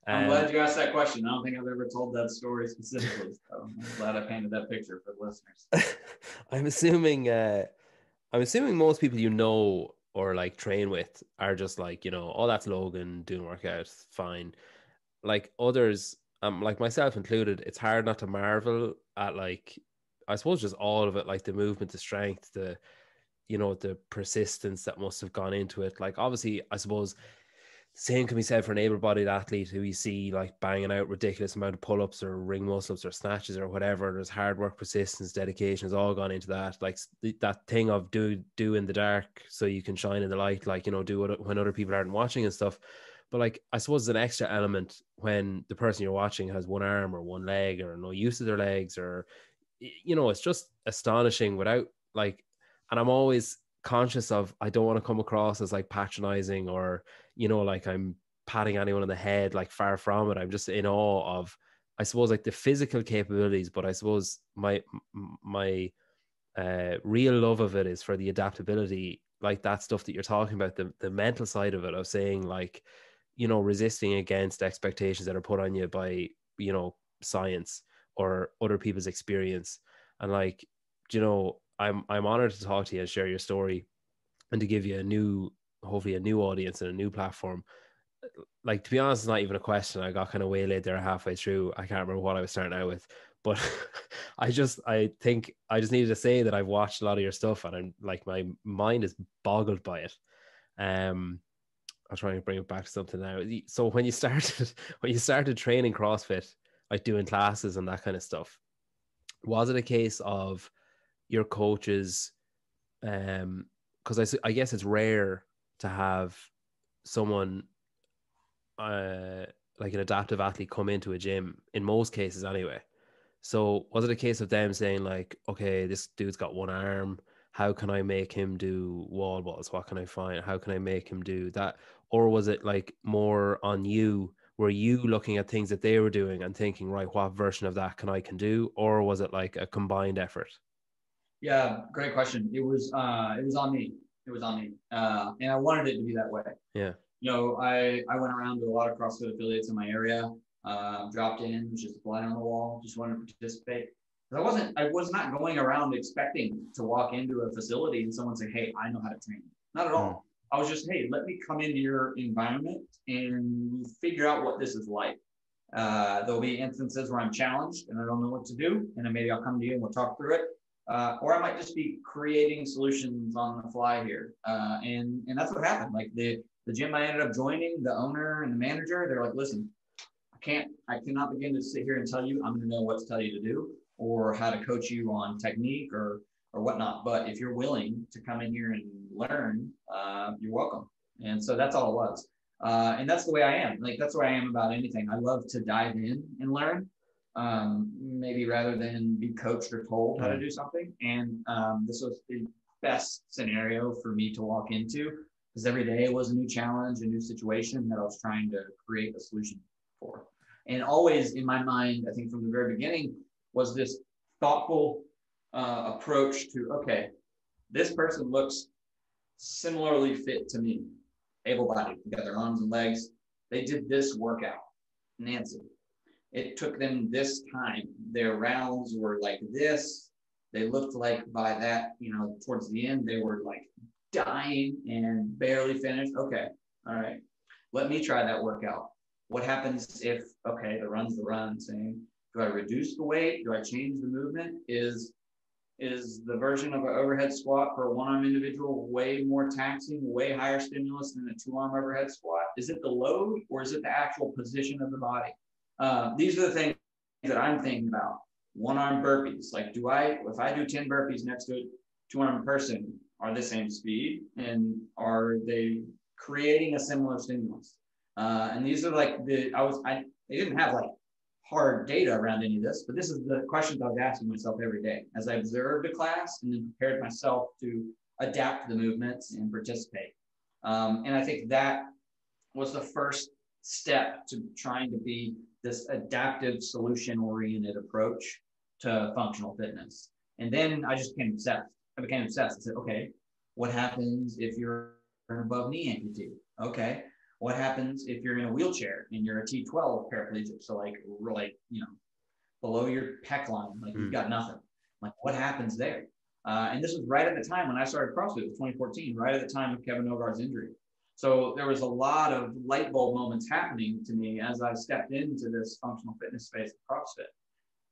I'm glad you asked that question. I don't think I've ever told that story specifically. So I'm glad I painted that picture for the listeners. (laughs) I'm assuming, uh, I'm assuming most people you know or like train with are just like you know oh that's logan doing workouts fine. Like others um like myself included it's hard not to marvel at like i suppose just all of it like the movement the strength the you know the persistence that must have gone into it. Like obviously i suppose same can be said for an able-bodied athlete who you see like banging out ridiculous amount of pull-ups or ring muscle-ups or snatches or whatever. There's hard work, persistence, dedication has all gone into that. Like that thing of do do in the dark so you can shine in the light. Like you know, do it when other people aren't watching and stuff. But like I suppose an extra element when the person you're watching has one arm or one leg or no use of their legs or you know, it's just astonishing without like. And I'm always conscious of I don't want to come across as like patronizing or you know like I'm patting anyone on the head like far from it. I'm just in awe of I suppose like the physical capabilities but I suppose my my uh real love of it is for the adaptability like that stuff that you're talking about the the mental side of it of saying like you know resisting against expectations that are put on you by you know science or other people's experience. And like you know I'm I'm honored to talk to you and share your story, and to give you a new, hopefully a new audience and a new platform. Like to be honest, it's not even a question. I got kind of waylaid there halfway through. I can't remember what I was starting out with, but (laughs) I just I think I just needed to say that I've watched a lot of your stuff and I'm like my mind is boggled by it. Um I'll try and bring it back to something now. So when you (laughs) started when you started training CrossFit, like doing classes and that kind of stuff, was it a case of your coaches um because I, I guess it's rare to have someone uh like an adaptive athlete come into a gym in most cases anyway. So was it a case of them saying like okay this dude's got one arm. How can i make him do wall balls what can i find? How can i make him do that? Or was it like more on you? Were you looking at things that they were doing and thinking right what version of that can i can do? Or was it like a combined effort? Yeah great question. It was uh it was on me it was on me uh and i wanted it to be that way yeah you know i i went around to a lot of crossfit affiliates in my area uh, dropped in was just a fly on the wall just wanted to participate i wasn't i was not going around expecting to walk into a facility and someone say hey i know how to train not at all mm. I was just, hey, let me come into your environment and figure out what this is like. Uh, there'll be instances where I'm challenged and I don't know what to do, and then maybe I'll come to you and we'll talk through it. Uh, or I might just be creating solutions on the fly here, uh, and and that's what happened. Like the the gym I ended up joining, the owner and the manager, they're like, listen, I can't, I cannot begin to sit here and tell you I'm going to know what to tell you to do or how to coach you on technique or or whatnot. But if you're willing to come in here and learn, uh, you're welcome. And so that's all it was. Uh, and that's the way I am. Like that's where I am about anything. I love to dive in and learn, um, maybe rather than be coached or told how to do something. And um, this was the best scenario for me to walk into because every day was a new challenge, a new situation that I was trying to create a solution for. And always in my mind, I think from the very beginning, was this thoughtful uh, approach to okay, this person looks similarly fit to me, able-bodied, got their arms and legs. They did this workout, Nancy. It took them this time. Their rounds were like this. They looked like by that, you know, towards the end, they were like dying and barely finished. Okay, all right. Let me try that workout. What happens if, okay, the run's the run, saying, do I reduce the weight? Do I change the movement? Is is the version of an overhead squat for a one-arm individual way more taxing, way higher stimulus than a two-arm overhead squat? Is it the load or is it the actual position of the body? Uh, these are the things that I'm thinking about. One-arm burpees, like do I, if I do 10 burpees next to a two-arm person, are the same speed and are they creating a similar stimulus? Uh, and these are like the, I was, I, they didn't have like hard data around any of this, but this is the questions I was asking myself every day as I observed a class and then prepared myself to adapt the movements and participate. Um, and I think that was the first step to trying to be this adaptive solution oriented approach to functional fitness. And then I just became obsessed. I became obsessed. I said, okay, what happens if you're an above knee amputee? Okay, what happens if you're in a wheelchair and you're a T12 paraplegic? So like, like you know, below your pec line, like mm. you've hmm. got nothing. Like, what happens there? Uh, and this was right at the time when I started CrossFit, it was 2014, right at the time of Kevin Ogar's injury. So there was a lot of light bulb moments happening to me as I stepped into this functional fitness space of CrossFit.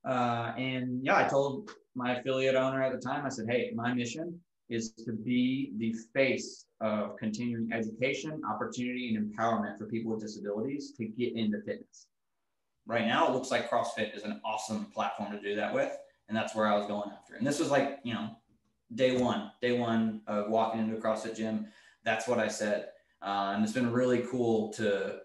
Uh, and yeah, I told my affiliate owner at the time, I said, hey, my mission is to be the face of continuing education, opportunity, and empowerment for people with disabilities to get into fitness. Right now, it looks like CrossFit is an awesome platform to do that with. And that's where I was going after. And this was like, you know, day one, day one of walking into a CrossFit gym. That's what I said. Uh, and it's been really cool to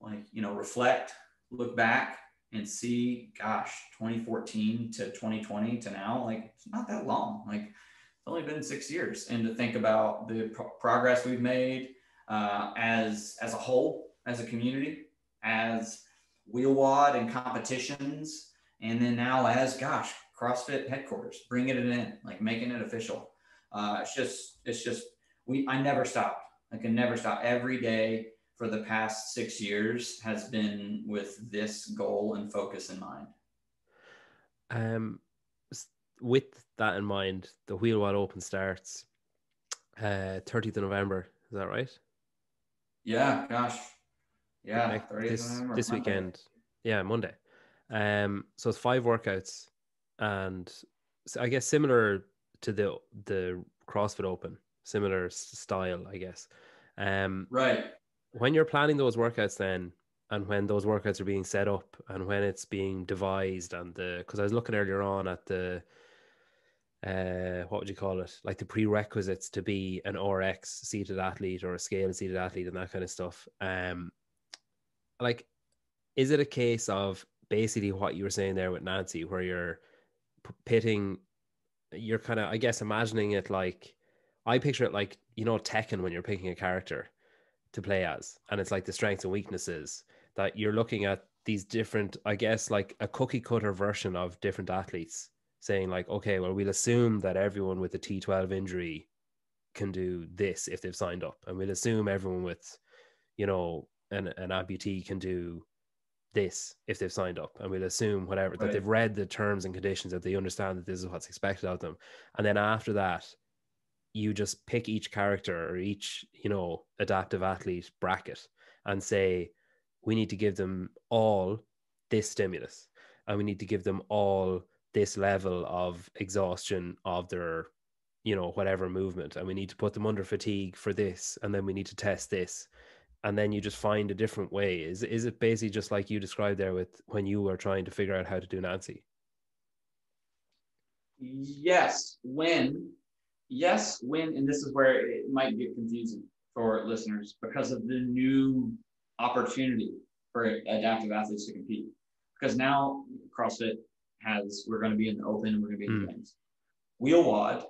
like, you know, reflect, look back and see, gosh, 2014 to 2020 to now, like it's not that long. Like it's only been six years, and to think about the pro- progress we've made uh, as as a whole, as a community, as Wheel WOD and competitions, and then now as gosh, CrossFit headquarters, bringing it in, like making it official. Uh, it's just it's just we I never stopped. I can never stop. Every day for the past six years has been with this goal and focus in mind. Um, with that in mind, the Wheel Wheelwad Open starts uh 30th of November. Is that right? Yeah, gosh. Yeah, this, this weekend. Yeah, Monday. Um, so it's five workouts, and so I guess similar to the the CrossFit Open, similar style, I guess. Um, right. When you're planning those workouts, then and when those workouts are being set up and when it's being devised and the because I was looking earlier on at the uh what would you call it like the prerequisites to be an RX seated athlete or a scale seated athlete and that kind of stuff um like is it a case of basically what you were saying there with Nancy where you're pitting you're kind of I guess imagining it like I picture it like you know Tekken when you're picking a character to play as and it's like the strengths and weaknesses that you're looking at these different, I guess, like a cookie cutter version of different athletes saying, like, okay, well, we'll assume that everyone with a T12 injury can do this if they've signed up. And we'll assume everyone with, you know, an, an amputee can do this if they've signed up. And we'll assume whatever, right. that they've read the terms and conditions, that they understand that this is what's expected of them. And then after that, you just pick each character or each, you know, adaptive athlete bracket and say, we need to give them all this stimulus and we need to give them all this level of exhaustion of their you know whatever movement and we need to put them under fatigue for this and then we need to test this. And then you just find a different way. Is is it basically just like you described there with when you were trying to figure out how to do nancy? Yes when yes when and this is where it might get confusing for listeners because of the new opportunity for adaptive athletes to compete. Because now CrossFit has, we're going to be in the open and we're going to be in the mm. games. Wheel WOD,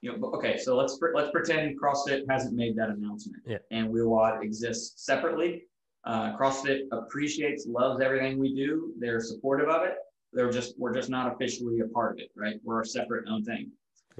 you know, okay, so let's let's pretend CrossFit hasn't made that announcement. Yeah. And Wheel WOD exists separately. Uh, CrossFit appreciates, loves everything we do. They're supportive of it. They're just we're just not officially a part of it, right? We're a separate own thing.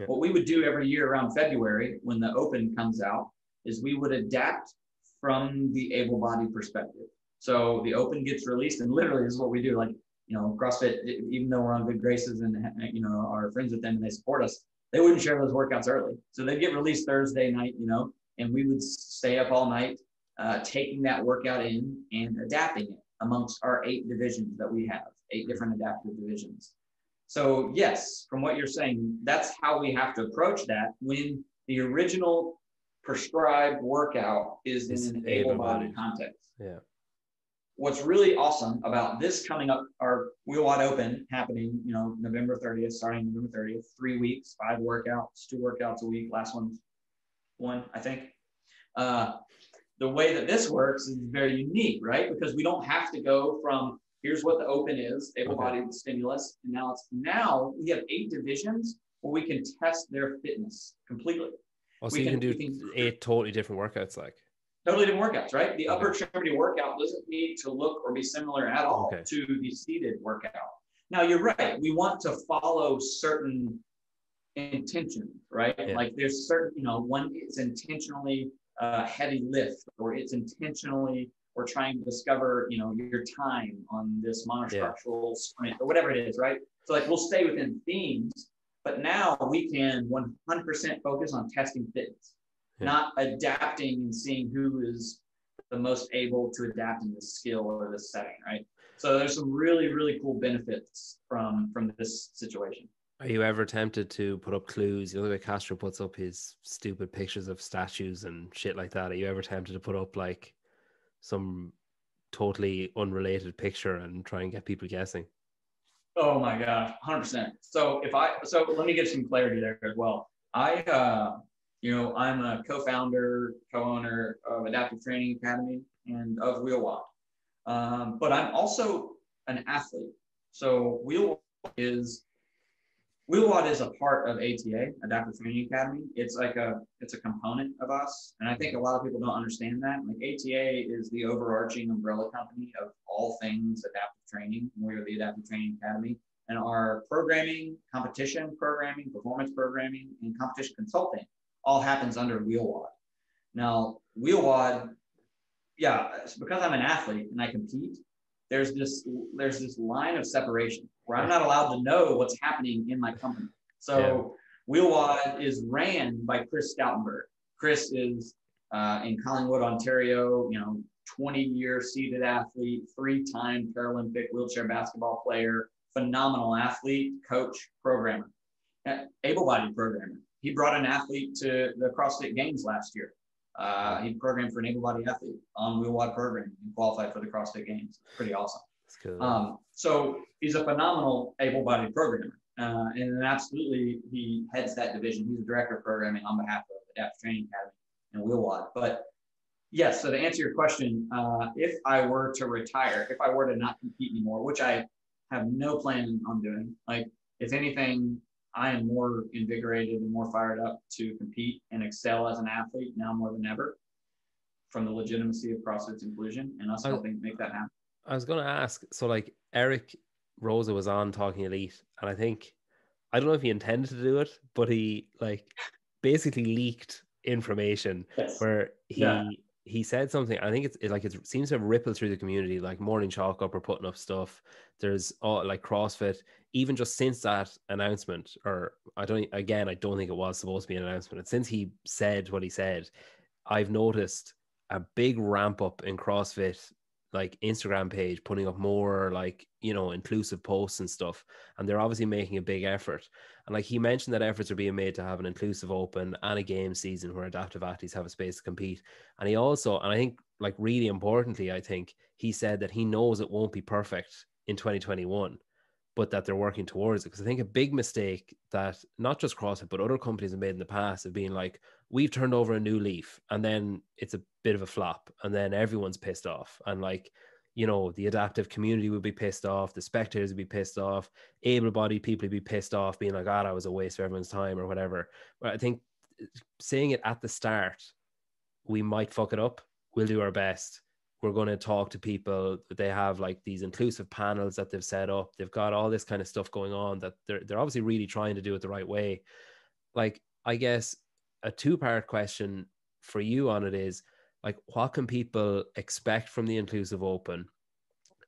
What we would do every year around February when the Open comes out is we would adapt from the able body perspective. So the open gets released, and literally this is what we do. Like, you know, CrossFit, even though we're on good graces and, you know, are friends with them and they support us, they wouldn't share those workouts early. So they'd get released Thursday night, you know, and we would stay up all night uh, taking that workout in and adapting it amongst our eight divisions that we have, eight different adaptive divisions. So, yes, from what you're saying, that's how we have to approach that when the original prescribed workout is it's in an able bodied context. Yeah. What's really awesome about this coming up, our Wheel WOD Open happening, you know, November 30th, starting November 30th, three weeks, five workouts, two workouts a week. Last one, one, I think. Uh, the way that this works is very unique, right? Because we don't have to go from here's what the open is, able-bodied okay. stimulus, and now it's now we have eight divisions where we can test their fitness completely. Oh, so we you can, can do can, eight totally different workouts, like totally different workouts, right? The okay. upper extremity workout doesn't need to look or be similar at all okay. to the seated workout. Now you're right. We want to follow certain intentions, right? Yeah. Like there's certain, you know, one is intentionally uh, heavy lift, or it's intentionally we're trying to discover, you know, your time on this monostructural yeah. sprint, or whatever it is, right? So like we'll stay within themes, but now we can 100% focus on testing fitness, yeah. not adapting and seeing who is the most able to adapt in this skill or this setting, right? So there's some really, really cool benefits from from this situation. Are you ever tempted to put up clues? You know the way Castro puts up his stupid pictures of statues and shit like that. Are you ever tempted to put up like some totally unrelated picture and try and get people guessing? Oh my gosh, 100%. So if I, so let me get some clarity there as well. I, uh, you know, I'm a co-founder, co-owner of Adaptive Training Academy and of Wheel WOD. Um, but I'm also an athlete. So Wheel is Wheel is a part of ATA, Adaptive Training Academy. It's like a it's a component of us, and I think a lot of people don't understand that. Like ATA is the overarching umbrella company of all things adaptive training. We are the Adaptive Training Academy, and our programming, competition programming, performance programming, and competition consulting all happens under Wheel WOD. Now, Wheel WOD, yeah, because I'm an athlete and I compete, there's this there's this line of separation where I'm not allowed to know what's happening in my company. So yeah. Wheel WOD is ran by Chris Stoutenburg. Chris is uh, in Collingwood, Ontario, you know, 20 year seeded athlete, three time Paralympic wheelchair basketball player, phenomenal athlete, coach, programmer, able bodied programmer. He brought an athlete to the CrossFit Games last year. Uh, he programmed for an able bodied athlete on Wheel WOD program and qualified for the CrossFit Games. Pretty awesome. That's cool. Um, so he's a phenomenal able-bodied programmer, uh, and absolutely he heads that division. He's the director of programming on behalf of Adapt Training Academy and Wheel WOD. But yes, so to answer your question, uh, if I were to retire, if I were to not compete anymore, which I have no plan on doing, like if anything, I am more invigorated and more fired up to compete and excel as an athlete now more than ever from the legitimacy of CrossFit's inclusion and us helping make that happen. I was going to ask. So, like Eric Roza was on talking elite, and I think I don't know if he intended to do it, but he like basically leaked information yes. where he yeah. he said something. I think it's it, like it seems to have rippled through the community. Like Morning Chalk Up are putting up stuff. There's all like CrossFit. Even just since that announcement, or I don't again, I don't think it was supposed to be an announcement. And since he said what he said, I've noticed a big ramp up in CrossFit like Instagram page putting up more like you know inclusive posts and stuff and they're obviously making a big effort. And like he mentioned that efforts are being made to have an inclusive open and a game season where adaptive athletes have a space to compete. And he also and I think like really importantly I think he said that he knows it won't be perfect in 2021 but that they're working towards it. Because I think a big mistake that not just CrossFit but other companies have made in the past have been like we've turned over a new leaf and then it's a bit of a flop and then everyone's pissed off and like you know the adaptive community would be pissed off the spectators would be pissed off able-bodied people would be pissed off being like ah oh, that was a waste of everyone's time or whatever. But i think saying it at the start we might fuck it up we'll do our best we're going to talk to people they have like these inclusive panels that they've set up they've got all this kind of stuff going on that they're, they're obviously really trying to do it the right way. Like i guess a two part question for you on it is like what can people expect from the inclusive open?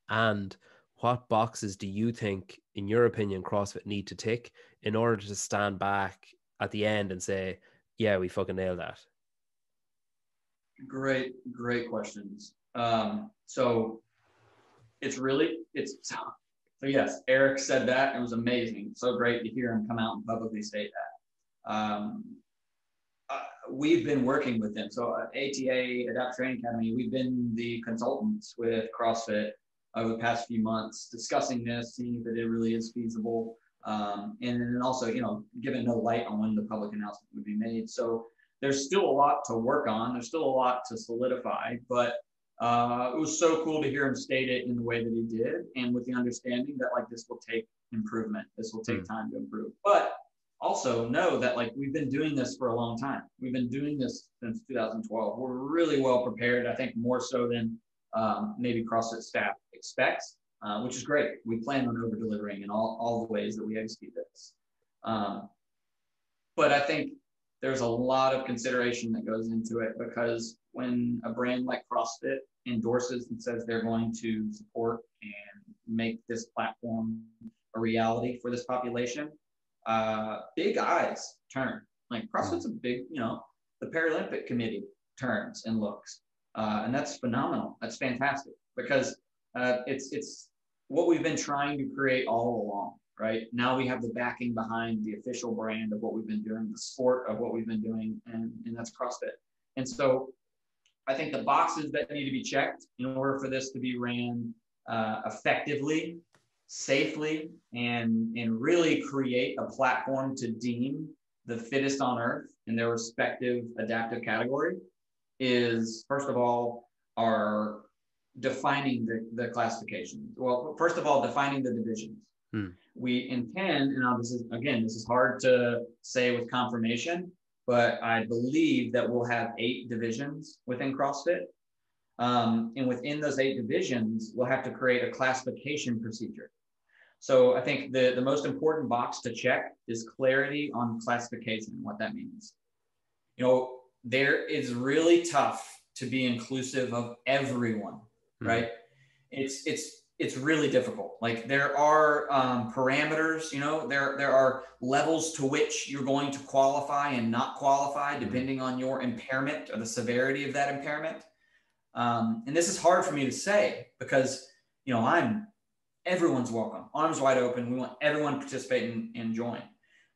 And what boxes do you think in your opinion crossfit need to tick in order to stand back at the end and say yeah we fucking nailed that great great questions um, so it's really it's (laughs) so yes eric said that it was amazing so great to hear him come out and publicly state that um, we've been working with them. So uh, ATA, Adapt Training Academy, we've been the consultants with CrossFit over the past few months, discussing this, seeing if it really is feasible, um, and then also, you know, giving no light on when the public announcement would be made. So there's still a lot to work on. There's still a lot to solidify, but uh, it was so cool to hear him state it in the way that he did, and with the understanding that like this will take improvement. This will take mm. time to improve, but also know that like we've been doing this for a long time. We've been doing this since 2012. We're really well prepared. I think more so than um, maybe CrossFit staff expects, uh, which is great. We plan on over delivering in all, all the ways that we execute this. Um, but I think there's a lot of consideration that goes into it because when a brand like CrossFit endorses and says they're going to support and make this platform a reality for this population, uh, big eyes turn. Like CrossFit's a big, you know, the Paralympic Committee turns and looks, uh, and that's phenomenal. That's fantastic because uh, it's it's what we've been trying to create all along. Right now, we have the backing behind the official brand of what we've been doing, the sport of what we've been doing, and and that's CrossFit. And so, I think the boxes that need to be checked in order for this to be ran uh, effectively safely and and really create a platform to deem the fittest on earth in their respective adaptive category is first of all are defining the, the classifications well first of all defining the divisions hmm. we intend and now this is again this is hard to say with confirmation but i believe that we'll have eight divisions within crossfit um, and within those eight divisions we'll have to create a classification procedure so I think the, the most important box to check is clarity on classification, what that means. You know, there is really tough to be inclusive of everyone, mm-hmm. right? It's it's it's really difficult. Like there are um, parameters, you know, there there are levels to which you're going to qualify and not qualify hmm. depending on your impairment or the severity of that impairment. Um, and this is hard for me to say because, you know, I'm everyone's welcome, arms wide open. We want everyone to participate and, and join.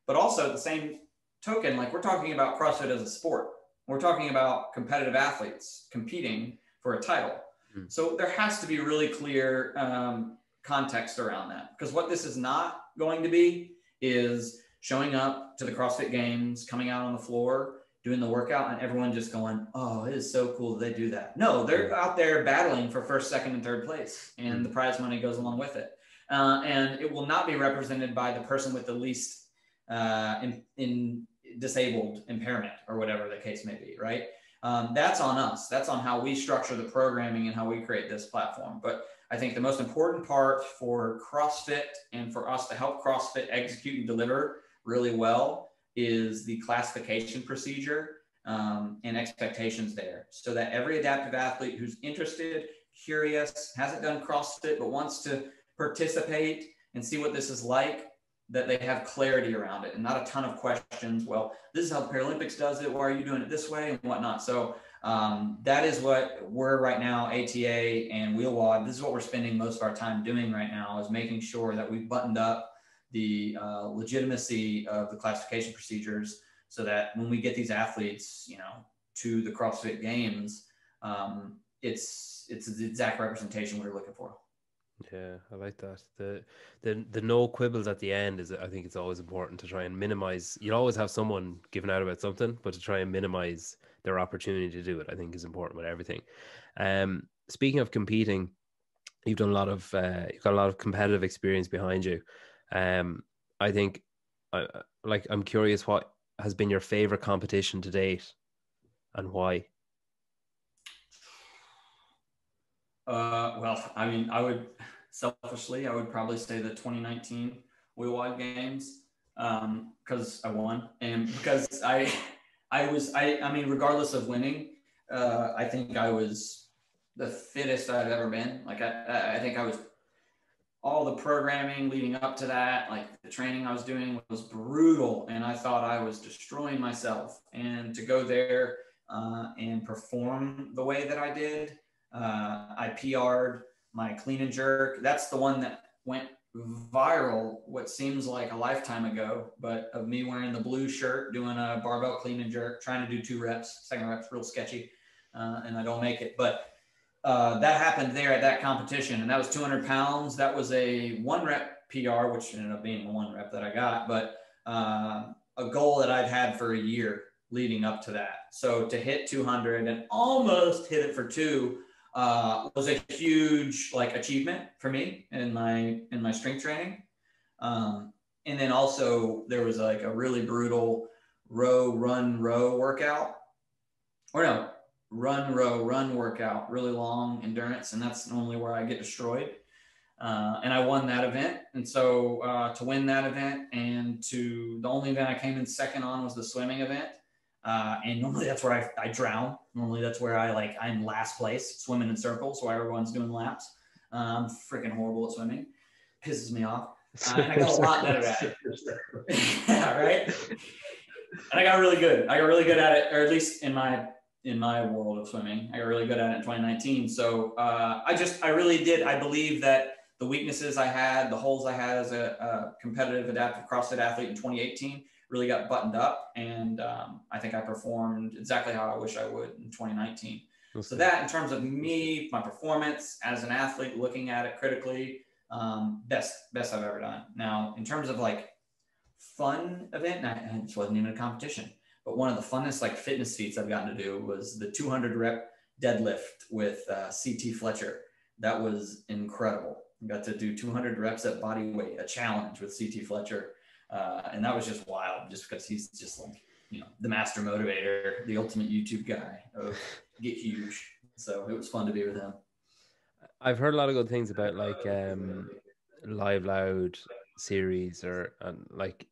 But also at the same token, like we're talking about CrossFit as a sport. We're talking about competitive athletes competing for a title. Mm. So there has to be really clear um, context around that because what this is not going to be is showing up to the CrossFit games, coming out on the floor, doing the workout, and everyone just going, "Oh, it is so cool they do that." No, they're out there battling for first, second, and third place, and mm. the prize money goes along with it. Uh, and it will not be represented by the person with the least uh, in, in disabled impairment or whatever the case may be, right? Um, that's on us. That's on how we structure the programming and how we create this platform. But I think the most important part for CrossFit and for us to help CrossFit execute and deliver really well is the classification procedure um, and expectations there so that every adaptive athlete who's interested, curious, hasn't done CrossFit, but wants to participate and see what this is like that they have clarity around it and not a ton of questions. Well, this is how the Paralympics does it. Why are you doing it this way and whatnot? So um, that is what we're right now, ATA and Wheel WOD. This is what we're spending most of our time doing right now is making sure that we've buttoned up the uh, legitimacy of the classification procedures so that when we get these athletes, you know, to the CrossFit Games, um, it's it's the exact representation we're looking for. Yeah, I like that. The the the no quibbles at the end is I think it's always important to try and minimize you'll always have someone giving out about something, but to try and minimize their opportunity to do it, I think is important with everything. Um speaking of competing, you've done a lot of uh, you've got a lot of competitive experience behind you. Um I think uh, like I'm curious what has been your favorite competition to date and why? Uh, well, I mean, I would selfishly, I would probably say the 2019 Wheel WOD Games because um, I won and (laughs) because I, I was, I, I mean, regardless of winning, uh, I think I was the fittest I've ever been. Like I, I think I was all the programming leading up to that, like the training I was doing was brutal, and I thought I was destroying myself. And to go there uh, and perform the way that I did, uh, I PR'd my clean and jerk. That's the one that went viral what seems like a lifetime ago, but of me wearing the blue shirt, doing a barbell clean and jerk, trying to do two reps. Second rep's real sketchy, uh, and I don't make it. But uh, that happened there at that competition, and that was 200 pounds. That was a one rep PR, which ended up being the one rep that I got, but uh, a goal that I've had for a year leading up to that. So to hit 200 and almost hit it for two uh, was a huge like achievement for me in my in my strength training. Um, and then also there was like a really brutal row run row workout, or no run row run workout, really long endurance, and that's normally where I get destroyed. Uh, and I won that event. And so uh, to win that event and to the only event I came in second on was the swimming event. Uh, and normally that's where I, I drown. Normally that's where I like I'm last place, swimming in circles while everyone's doing laps. I'm freaking horrible at swimming. Pisses me off. Uh, I got a lot better at it. (laughs) yeah, right. And I got really good. I got really good at it, or at least in my in my world of swimming, I got really good at it in 2019. So uh, I just I really did. I believe that the weaknesses I had, the holes I had as a, a competitive adaptive CrossFit athlete in 2018 really got buttoned up. And um, I think I performed exactly how I wish I would in 2019. Okay. So that in terms of me, my performance as an athlete, looking at it critically, um, best, best I've ever done. Now, in terms of like fun event, and this wasn't even a competition, but one of the funnest like fitness feats I've gotten to do was the 200 rep deadlift with uh, CT Fletcher. That was incredible. I got to do 200 reps at body weight, a challenge with CT Fletcher. Uh, and that was just wild, just because he's just like, you know, the master motivator, the ultimate YouTube guy of get huge. So it was fun to be with him. I've heard a lot of good things about like um, Live Loud series or and like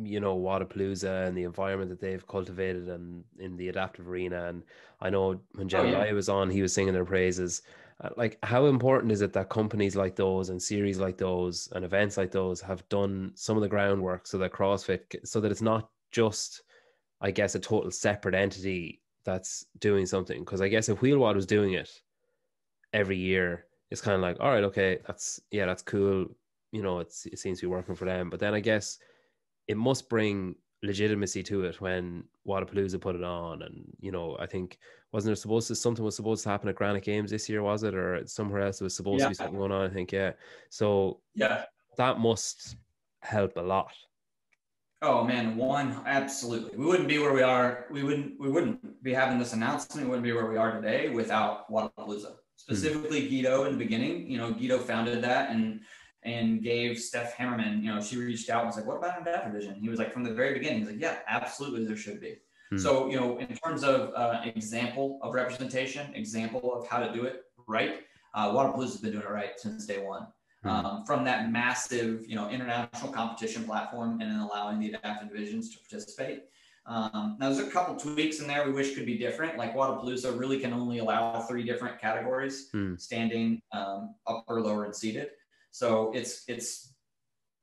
you know Wodapalooza and the environment that they've cultivated and in the adaptive arena. And I know when Jeremiah oh, yeah. was on, he was singing their praises. Uh, like how important is it that companies like those and series like those and events like those have done some of the groundwork so that CrossFit so that it's not just I guess a total separate entity that's doing something because I guess if Wheel WOD was doing it every year, it's kind of like, all right, okay, that's yeah, that's cool. You know, it's it seems to be working for them. But then I guess it must bring legitimacy to it when Wodapalooza put it on, and you know, I think wasn't there supposed to something was supposed to happen at Granite Games this year, was it, or somewhere else it was supposed yeah. to be something going on? I think yeah. So yeah, that must help a lot. Oh man, one absolutely. We wouldn't be where we are. We wouldn't. We wouldn't be having this announcement. We wouldn't be where we are today without Wodapalooza. Specifically, mm Guido in the beginning. You know, Guido founded that and and gave Steph Hammerman. You know, she reached out and was like, "What about that division?" He was like, from the very beginning, he's like, "Yeah, absolutely, there should be." mm So you know, in terms of uh, example of representation, example of how to do it right, uh, Wodapalooza's been doing it right since day one. Hmm. um, from that massive, you know, international competition platform and then allowing the adaptive divisions to participate. Um, now, there's a couple tweaks in there we wish could be different. Like Wodapalooza really can only allow three different categories: hmm. standing, um, upper, lower, and seated. So it's it's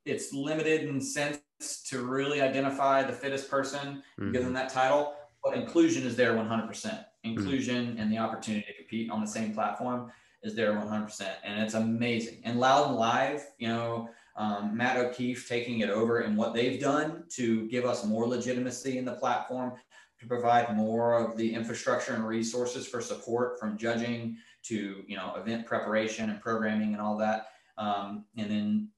it's limited in sense to really identify the fittest person, mm-hmm. give them that title. But inclusion is there 100%. Inclusion mm-hmm. and the opportunity to compete on the same platform is there 100%. And it's amazing. And Loud and Live, you know, um, Matt O'Keefe taking it over and what they've done to give us more legitimacy in the platform, to provide more of the infrastructure and resources for support from judging to, you know, event preparation and programming and all that. Um, and then,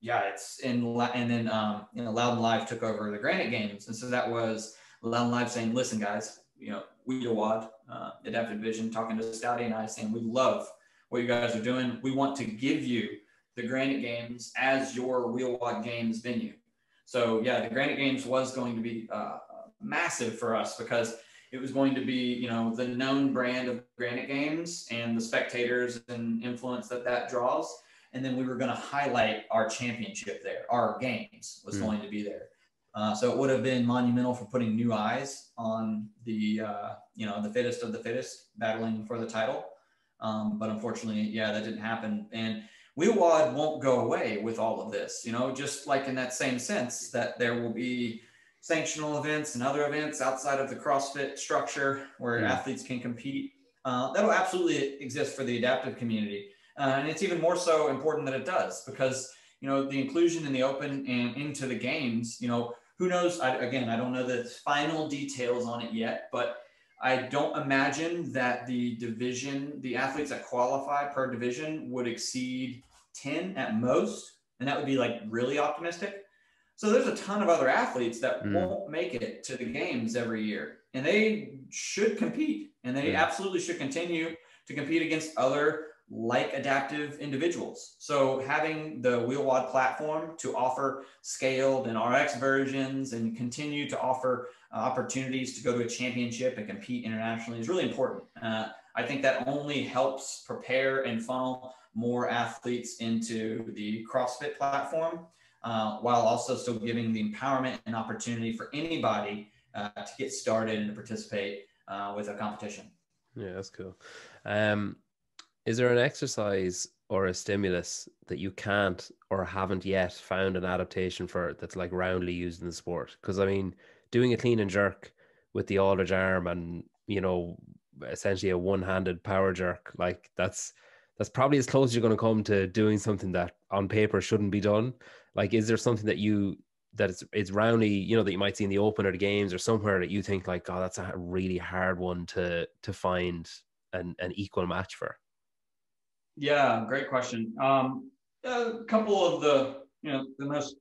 yeah, it's in, and then, um, you know, Loud and Live took over the Granite Games. And so that was Loud and Live saying, listen, guys, you know, Wheel WOD, uh, Adaptive Vision, talking to Stouty and I saying, we love what you guys are doing. We want to give you the Granite Games as your Wheel WOD Games venue. So yeah, the Granite Games was going to be uh, massive for us because it was going to be, you know, the known brand of Granite Games and the spectators and influence that that draws. And then we were going to highlight our championship there. Our games was mm. going to be there. Uh, so it would have been monumental for putting new eyes on the, uh, you know, the fittest of the fittest battling for the title. Um, but unfortunately, yeah, that didn't happen. And Wheel WOD won't go away with all of this, you know, just like in that same sense that there will be sanctional events and other events outside of the CrossFit structure where yeah. athletes can compete. Uh, that'll absolutely exist for the adaptive community. Uh, and it's even more so important that it does because, you know, the inclusion in the open and into the games, you know, who knows? I, again, I don't know the final details on it yet, but I don't imagine that the division, the athletes that qualify per division would exceed 10 at most. And that would be like really optimistic. So there's a ton of other athletes that mm. won't make it to the games every year. And they should compete and they absolutely should continue to compete against other like adaptive individuals. So having the Wheel WOD platform to offer scaled and RX versions and continue to offer uh, opportunities to go to a championship and compete internationally is really important. Uh, I think that only helps prepare and funnel more athletes into the CrossFit platform, uh, while also still giving the empowerment and opportunity for anybody uh, to get started and to participate uh, with a competition. Yeah, that's cool. Um, is there an exercise or a stimulus that you can't or haven't yet found an adaptation for that's like roundly used in the sport? Because I mean, doing a clean and jerk with the Aldridge arm and you know essentially a one-handed power jerk, like that's that's probably as close as you're going to come to doing something that on paper shouldn't be done. Like, is there something that you that it's it's roundly, you know, that you might see in the open or the games or somewhere that you think like, oh, that's a really hard one to to find an, an equal match for? Yeah, great question. Um, a couple of the you know the most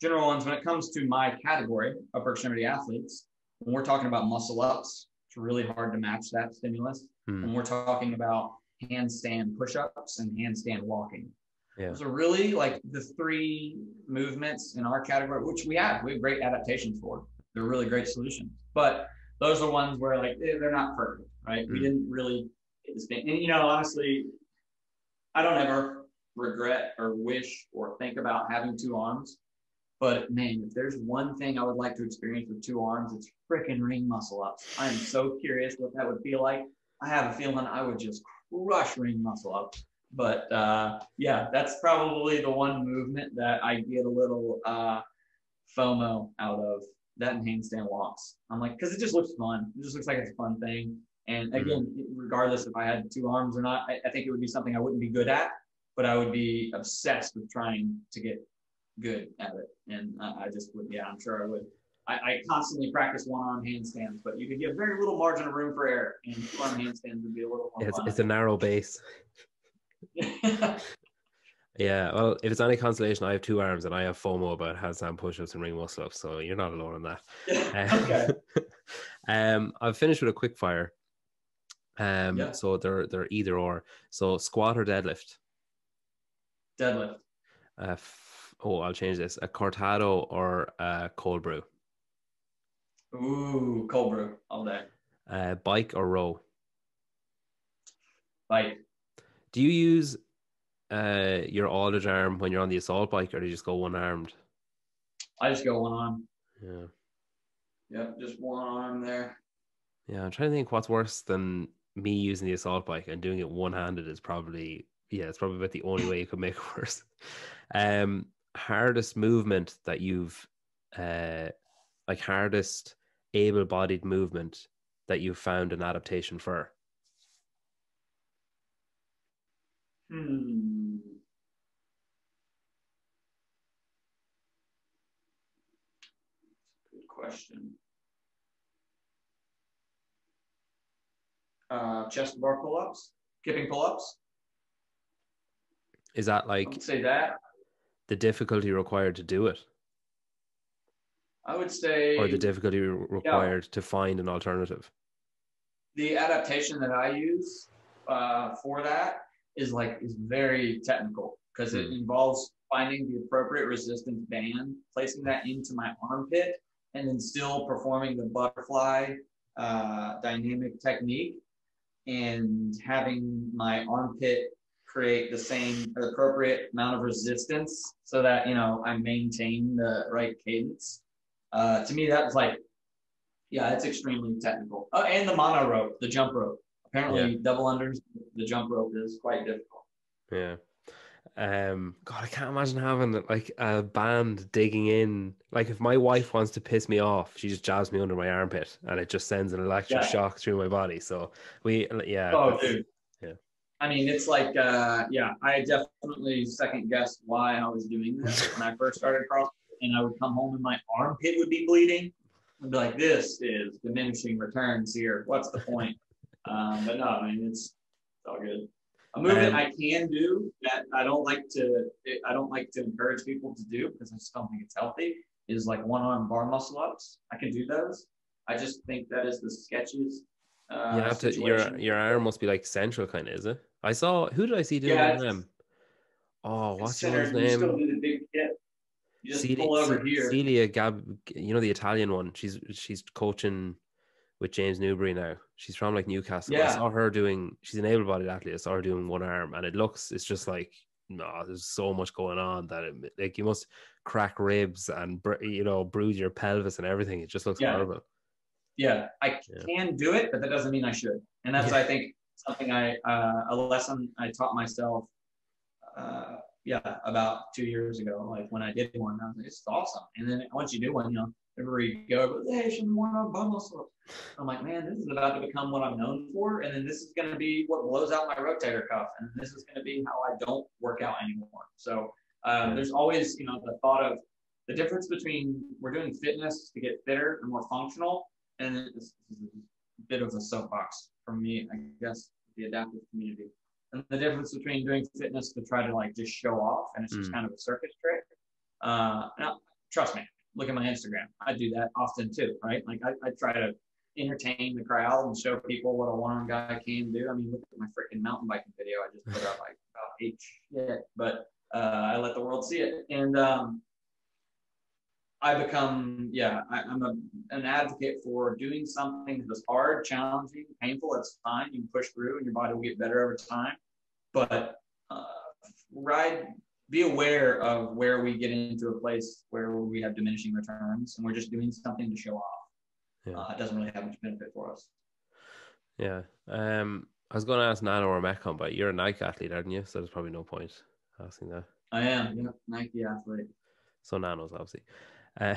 general ones when it comes to my category, upper extremity athletes. When we're talking about muscle ups, it's really hard to match that stimulus. Hmm. When we're talking about handstand push-ups and handstand walking, yeah. those are really like the three movements in our category, which we have. We have great adaptations for. They're really great solutions, but those are ones where like they're not perfect, right? We hmm. didn't really get this thing. And you know, honestly, I don't ever regret or wish or think about having two arms. But man, if there's one thing I would like to experience with two arms, it's freaking ring muscle ups. I am so curious what that would feel like. I have a feeling I would just crush ring muscle ups. But uh, yeah, that's probably the one movement that I get a little uh, FOMO out of that and handstand walks. I'm like, because it just looks fun. It just looks like it's a fun thing. And Mhm. again, regardless if I had two arms or not, I, I think it would be something I wouldn't be good at, but I would be obsessed with trying to get good at it. And I, I just would, yeah, I'm sure I would. I, I constantly practice one arm handstands, but you could give very little margin of room for error, and two arm handstands would be a little more It's, it's a narrow base. (laughs) Yeah, well, if it's any consolation, I have two arms and I have FOMO about handstand push-ups and ring muscle ups, so you're not alone in that. Uh, (laughs) okay. (laughs) um, I've finished with a quick fire. Um, Yeah. so they're they're either or. So squat or deadlift. Deadlift. Uh, f- oh, I'll change this. A cortado or a cold brew. Ooh, cold brew all day. Uh, bike or row. Bike. Do you use uh your aldridge arm when you're on the assault bike, or do you just go one armed? I just go one arm. Yeah. Yep, just one arm there. Yeah, I'm trying to think what's worse than me using the assault bike and doing it one handed is probably yeah, it's probably about the only way you could make (laughs) it worse. Um hardest movement that you've uh like hardest able bodied movement that you've found an adaptation for. Hmm. Good question. Uh, chest bar pull-ups, kipping pull-ups. Is that like say that. the difficulty required to do it I would say or the difficulty re- required to find an alternative? the adaptation that I use uh, for that is like is very technical because it Hmm. involves finding the appropriate resistance band, placing that into my armpit, and then still performing the butterfly uh, dynamic technique and having my armpit create the same appropriate amount of resistance so that you know I maintain the right cadence. Uh, to me, that's like yeah, it's extremely technical. Oh, and the mono rope, the jump rope. Apparently, double unders, the jump rope is quite difficult. Yeah. Um, God, I can't imagine having like a band digging in. Like, if my wife wants to piss me off, she just jabs me under my armpit, and it just sends an electric Yeah. shock through my body. So we, yeah. Oh, dude. yeah. I mean, it's like, uh, yeah, I definitely second guessed why I was doing this when I first started CrossFit, and I would come home and my armpit would be bleeding. I'd be like, "This is diminishing returns here. What's the point?" (laughs) um, but no, I mean, it's, it's all good. A movement Um, I can do that I don't like to I don't like to encourage people to do because I just don't think it's healthy is like one arm bar muscle ups. I can do those. I just think that is the sketches. Uh, you have to. Your your arm must be like central, kind of, is it? I saw. Who did I see doing Yeah, one of it's- them? Oh, what's your centered, one's You still name? do the big kick. You just Celia- pull over here. Celia Gab, you know the Italian one. She's she's coaching with James Newbury now. She's from like Newcastle. I saw her doing. She's an able-bodied athlete. I saw her doing one arm, and it looks. It's just like no. There's so much going on that it, like you must crack ribs and br- you know bruise your pelvis and everything. It just looks Yeah. horrible. Yeah, I Yeah. can do it, but that doesn't mean I should. And that's, I think, something I, uh, a lesson I taught myself, uh, yeah, about two years ago. Like when I did one, I was like, it's awesome. And then once you do one, you know, everywhere you go, hey, should more on bum muscle. I'm like, man, this is about to become what I'm known for. And then this is going to be what blows out my rotator cuff. And this is going to be how I don't work out anymore. So um, there's always, you know, the thought of the difference between we're doing fitness to get fitter and more functional and is a bit of a soapbox for me, I guess, the adaptive community. And the difference between doing fitness to try to like just show off and it's just Mm. kind of a circus trick. Uh, now, trust me, look at my Instagram. I do that often too, right? Like I, I try to entertain the crowd and show people what a one-arm guy can do. I mean, look at my freaking mountain biking video I just put out Like, about hate shit, but uh, I let the world see it. And um, I become, yeah, I, I'm a, an advocate for doing something that's hard, challenging, painful. It's fine. You can push through and your body will get better over time. But uh, ride, be aware of where we get into a place where we have diminishing returns and we're just doing something to show off. Yeah. Uh, it doesn't really have much benefit for us. Yeah. Um, I was going to ask Nano or Metcon, but you're a Nike athlete, aren't you? So there's probably no point asking that. I am, yeah, Nike athlete. So Nano's obviously. Uh,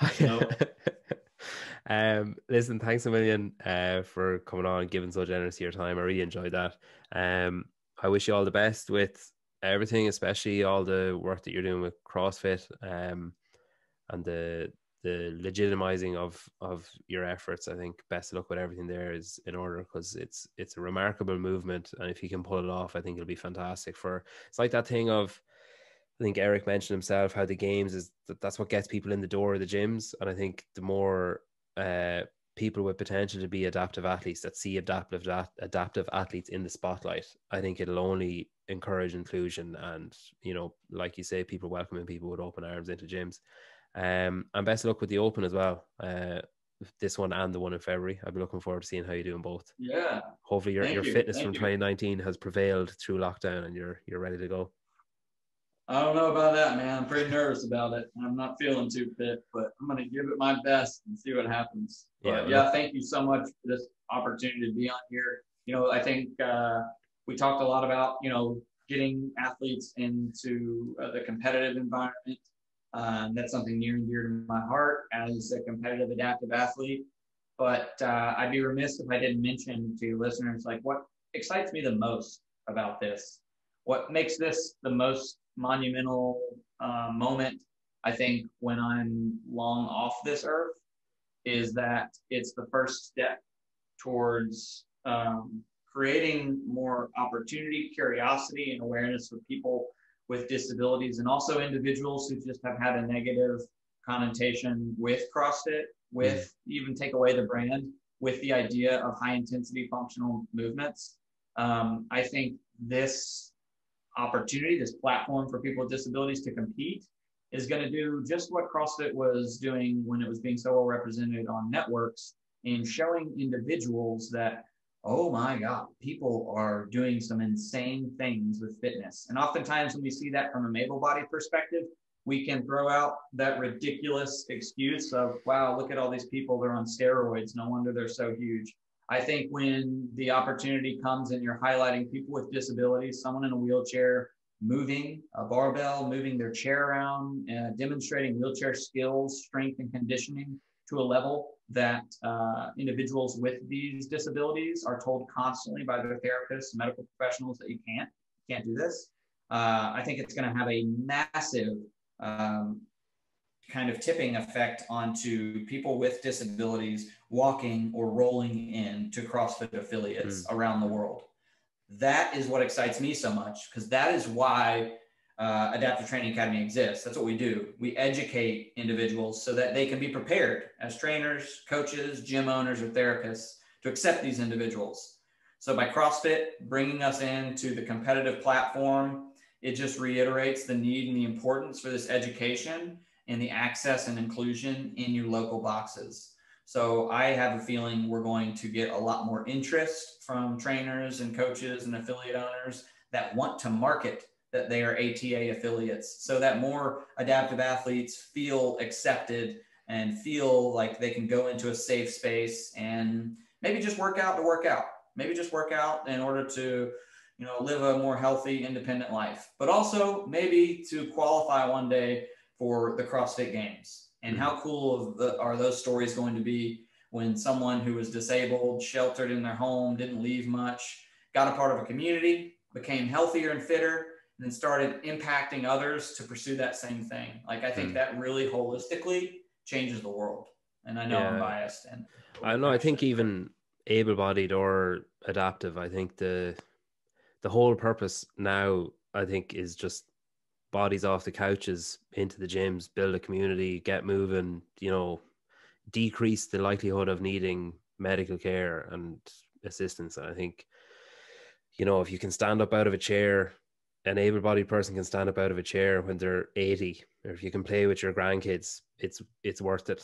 (laughs) (laughs) um, listen, thanks a million uh, for coming on and giving so generous your time. I really enjoyed that. Um, I wish you all the best with everything, especially all the work that you're doing with CrossFit um, and the the legitimizing of of your efforts. I think best of luck with everything there is in order because it's it's a remarkable movement, and if you can pull it off, I think it'll be fantastic. For it's like that thing of I think Eric mentioned himself how the games is that that's what gets people in the door of the gyms, and I think the more uh, people with potential to be adaptive athletes that see adaptive adaptive athletes in the spotlight, I think it'll only encourage inclusion and you know, like you say, people welcoming people with open arms into gyms. Um, and best of luck with the Open as well. Uh, this one and the one in February. I'll be looking forward to seeing how you do in both. Yeah. Hopefully your, your you. fitness Thank from you. 2019 has prevailed through lockdown and you're you're ready to go. I don't know about that, man. I'm pretty nervous about it. I'm not feeling too fit, but I'm gonna give it my best and see what happens. But yeah, yeah thank you so much for this opportunity to be on here. You know, I think uh, we talked a lot about you know getting athletes into uh, the competitive environment. Um, that's something near and dear to my heart as a competitive adaptive athlete. But uh, I'd be remiss if I didn't mention to listeners like what excites me the most about this. What makes this the most monumental uh, moment, I think, when I'm long off this earth, is that it's the first step towards um, creating more opportunity, curiosity, and awareness for people with disabilities and also individuals who just have had a negative connotation with CrossFit, with mm. even take away the brand, with the idea of high intensity functional movements. Um, I think this opportunity, this platform for people with disabilities to compete is going to do just what CrossFit was doing when it was being so well represented on networks in showing individuals that oh my God, people are doing some insane things with fitness. And oftentimes, when we see that from a able body perspective, we can throw out that ridiculous excuse of, wow, look at all these people, they're on steroids. No wonder they're so huge. I think when the opportunity comes and you're highlighting people with disabilities, someone in a wheelchair moving a barbell, moving their chair around, uh, demonstrating wheelchair skills, strength, and conditioning to a level that uh, individuals with these disabilities are told constantly by their therapists and medical professionals that you can't, you can't do this. Uh, I think it's going to have a massive um, kind of tipping effect onto people with disabilities walking or rolling in to CrossFit affiliates mm. around the world. That is what excites me so much because that is why uh, Adaptive Training Academy exists. That's what we do. We educate individuals so that they can be prepared as trainers, coaches, gym owners, or therapists to accept these individuals. So by CrossFit bringing us into the competitive platform, it just reiterates the need and the importance for this education and the access and inclusion in your local boxes. So I have a feeling we're going to get a lot more interest from trainers and coaches and affiliate owners that want to market that they are ATA affiliates so that more adaptive athletes feel accepted and feel like they can go into a safe space and maybe just work out to work out. Maybe just work out in order to, you know, live a more healthy, independent life, but also maybe to qualify one day for the CrossFit Games. And how cool the, are those stories going to be when someone who was disabled, sheltered in their home, didn't leave much, got a part of a community, became healthier and fitter, and then started impacting others to pursue that same thing. Like I think mm. that really holistically changes the world. And I know yeah. I'm biased and I know I think even able-bodied or adaptive, I think the the whole purpose now I think is just bodies off the couches into the gyms, build a community, get moving, you know, decrease the likelihood of needing medical care and assistance. And I think, you know, if you can stand up out of a chair an able-bodied person can stand up out of a chair when they're 80 or if you can play with your grandkids it's it's worth it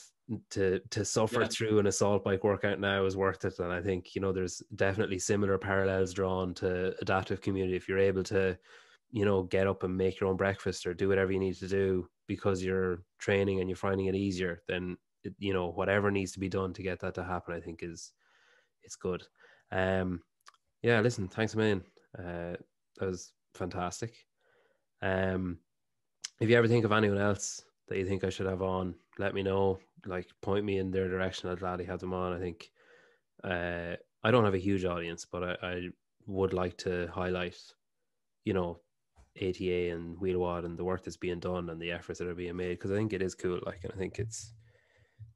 to to suffer yeah. through an assault bike workout now is worth it and i think you know there's definitely similar parallels drawn to adaptive community if you're able to you know get up and make your own breakfast or do whatever you need to do because you're training and you're finding it easier then it, you know whatever needs to be done to get that to happen i think is it's good um yeah listen thanks a million uh that was fantastic. Um, if you ever think of anyone else that you think I should have on, let me know. Like point me in their direction. I'd gladly have them on. I think uh, I don't have a huge audience, but I, I would like to highlight, you know, ATA and Wheel WOD and the work that's being done and the efforts that are being made because I think it is cool. Like, and I think it's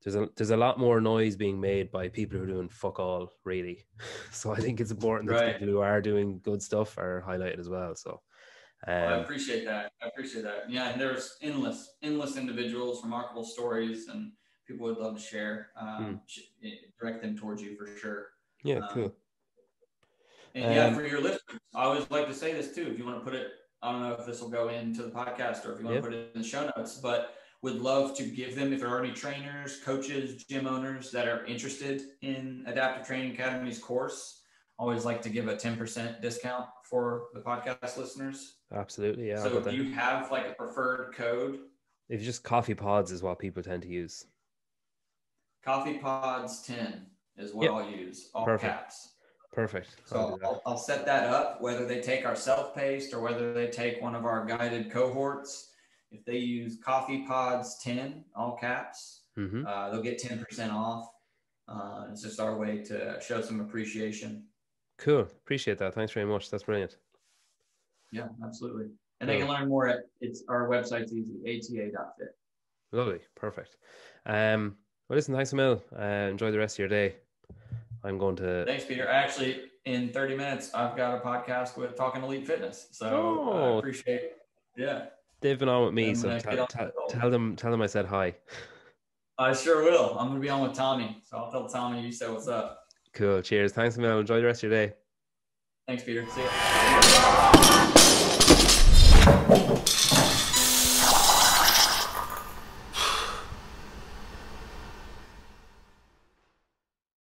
there's a there's a lot more noise being made by people who are doing fuck all really. (laughs) So I think it's important that Right. people who are doing good stuff are highlighted as well. So I um, appreciate that. I appreciate that. Yeah, and there's endless, endless individuals, remarkable stories, and people would love to share. Um, sh- direct them towards you for sure. yeah, um, cool. And yeah, Um, for your listeners, I always like to say this too. If you want to put it, I don't know if this will go into the podcast or if you want Yeah. to put it in the show notes, but would love to give them if there are any trainers, coaches, gym owners that are interested in Adaptive Training Academy's course. Always like to give a 10% discount for the podcast listeners. Absolutely, yeah. So if you have like a preferred code, It's just coffee pods is what people tend to use. Coffee Pods 10 is what Yep. I'll use, all Perfect. caps. Perfect. So. I'll, I'll set that up, whether they take our self-paced or whether they take one of our guided cohorts. If they use Coffee Pods 10, all caps, Mhm. uh, they'll get 10% off. Uh, it's just our way to show some appreciation. Cool. Appreciate that. Thanks very much. That's brilliant. Yeah, absolutely. And they can learn more at it's our website's easy, ata.fit. Lovely. Perfect. Um, well, listen, thanks a mil. Uh, enjoy the rest of your day. I'm going to. Thanks, Peter. Actually, in 30 minutes, I've got a podcast with Talking Elite Fitness. So Oh. I appreciate Yeah. They've been on with me, so uh, tell, get on tell, the tell them tell them I said hi. I sure will. I'm gonna be on with Tommy. So I'll tell Tommy you said what's up. Cool. Cheers. Thanks mil. Enjoy the rest of your day. Thanks, Peter. See ya.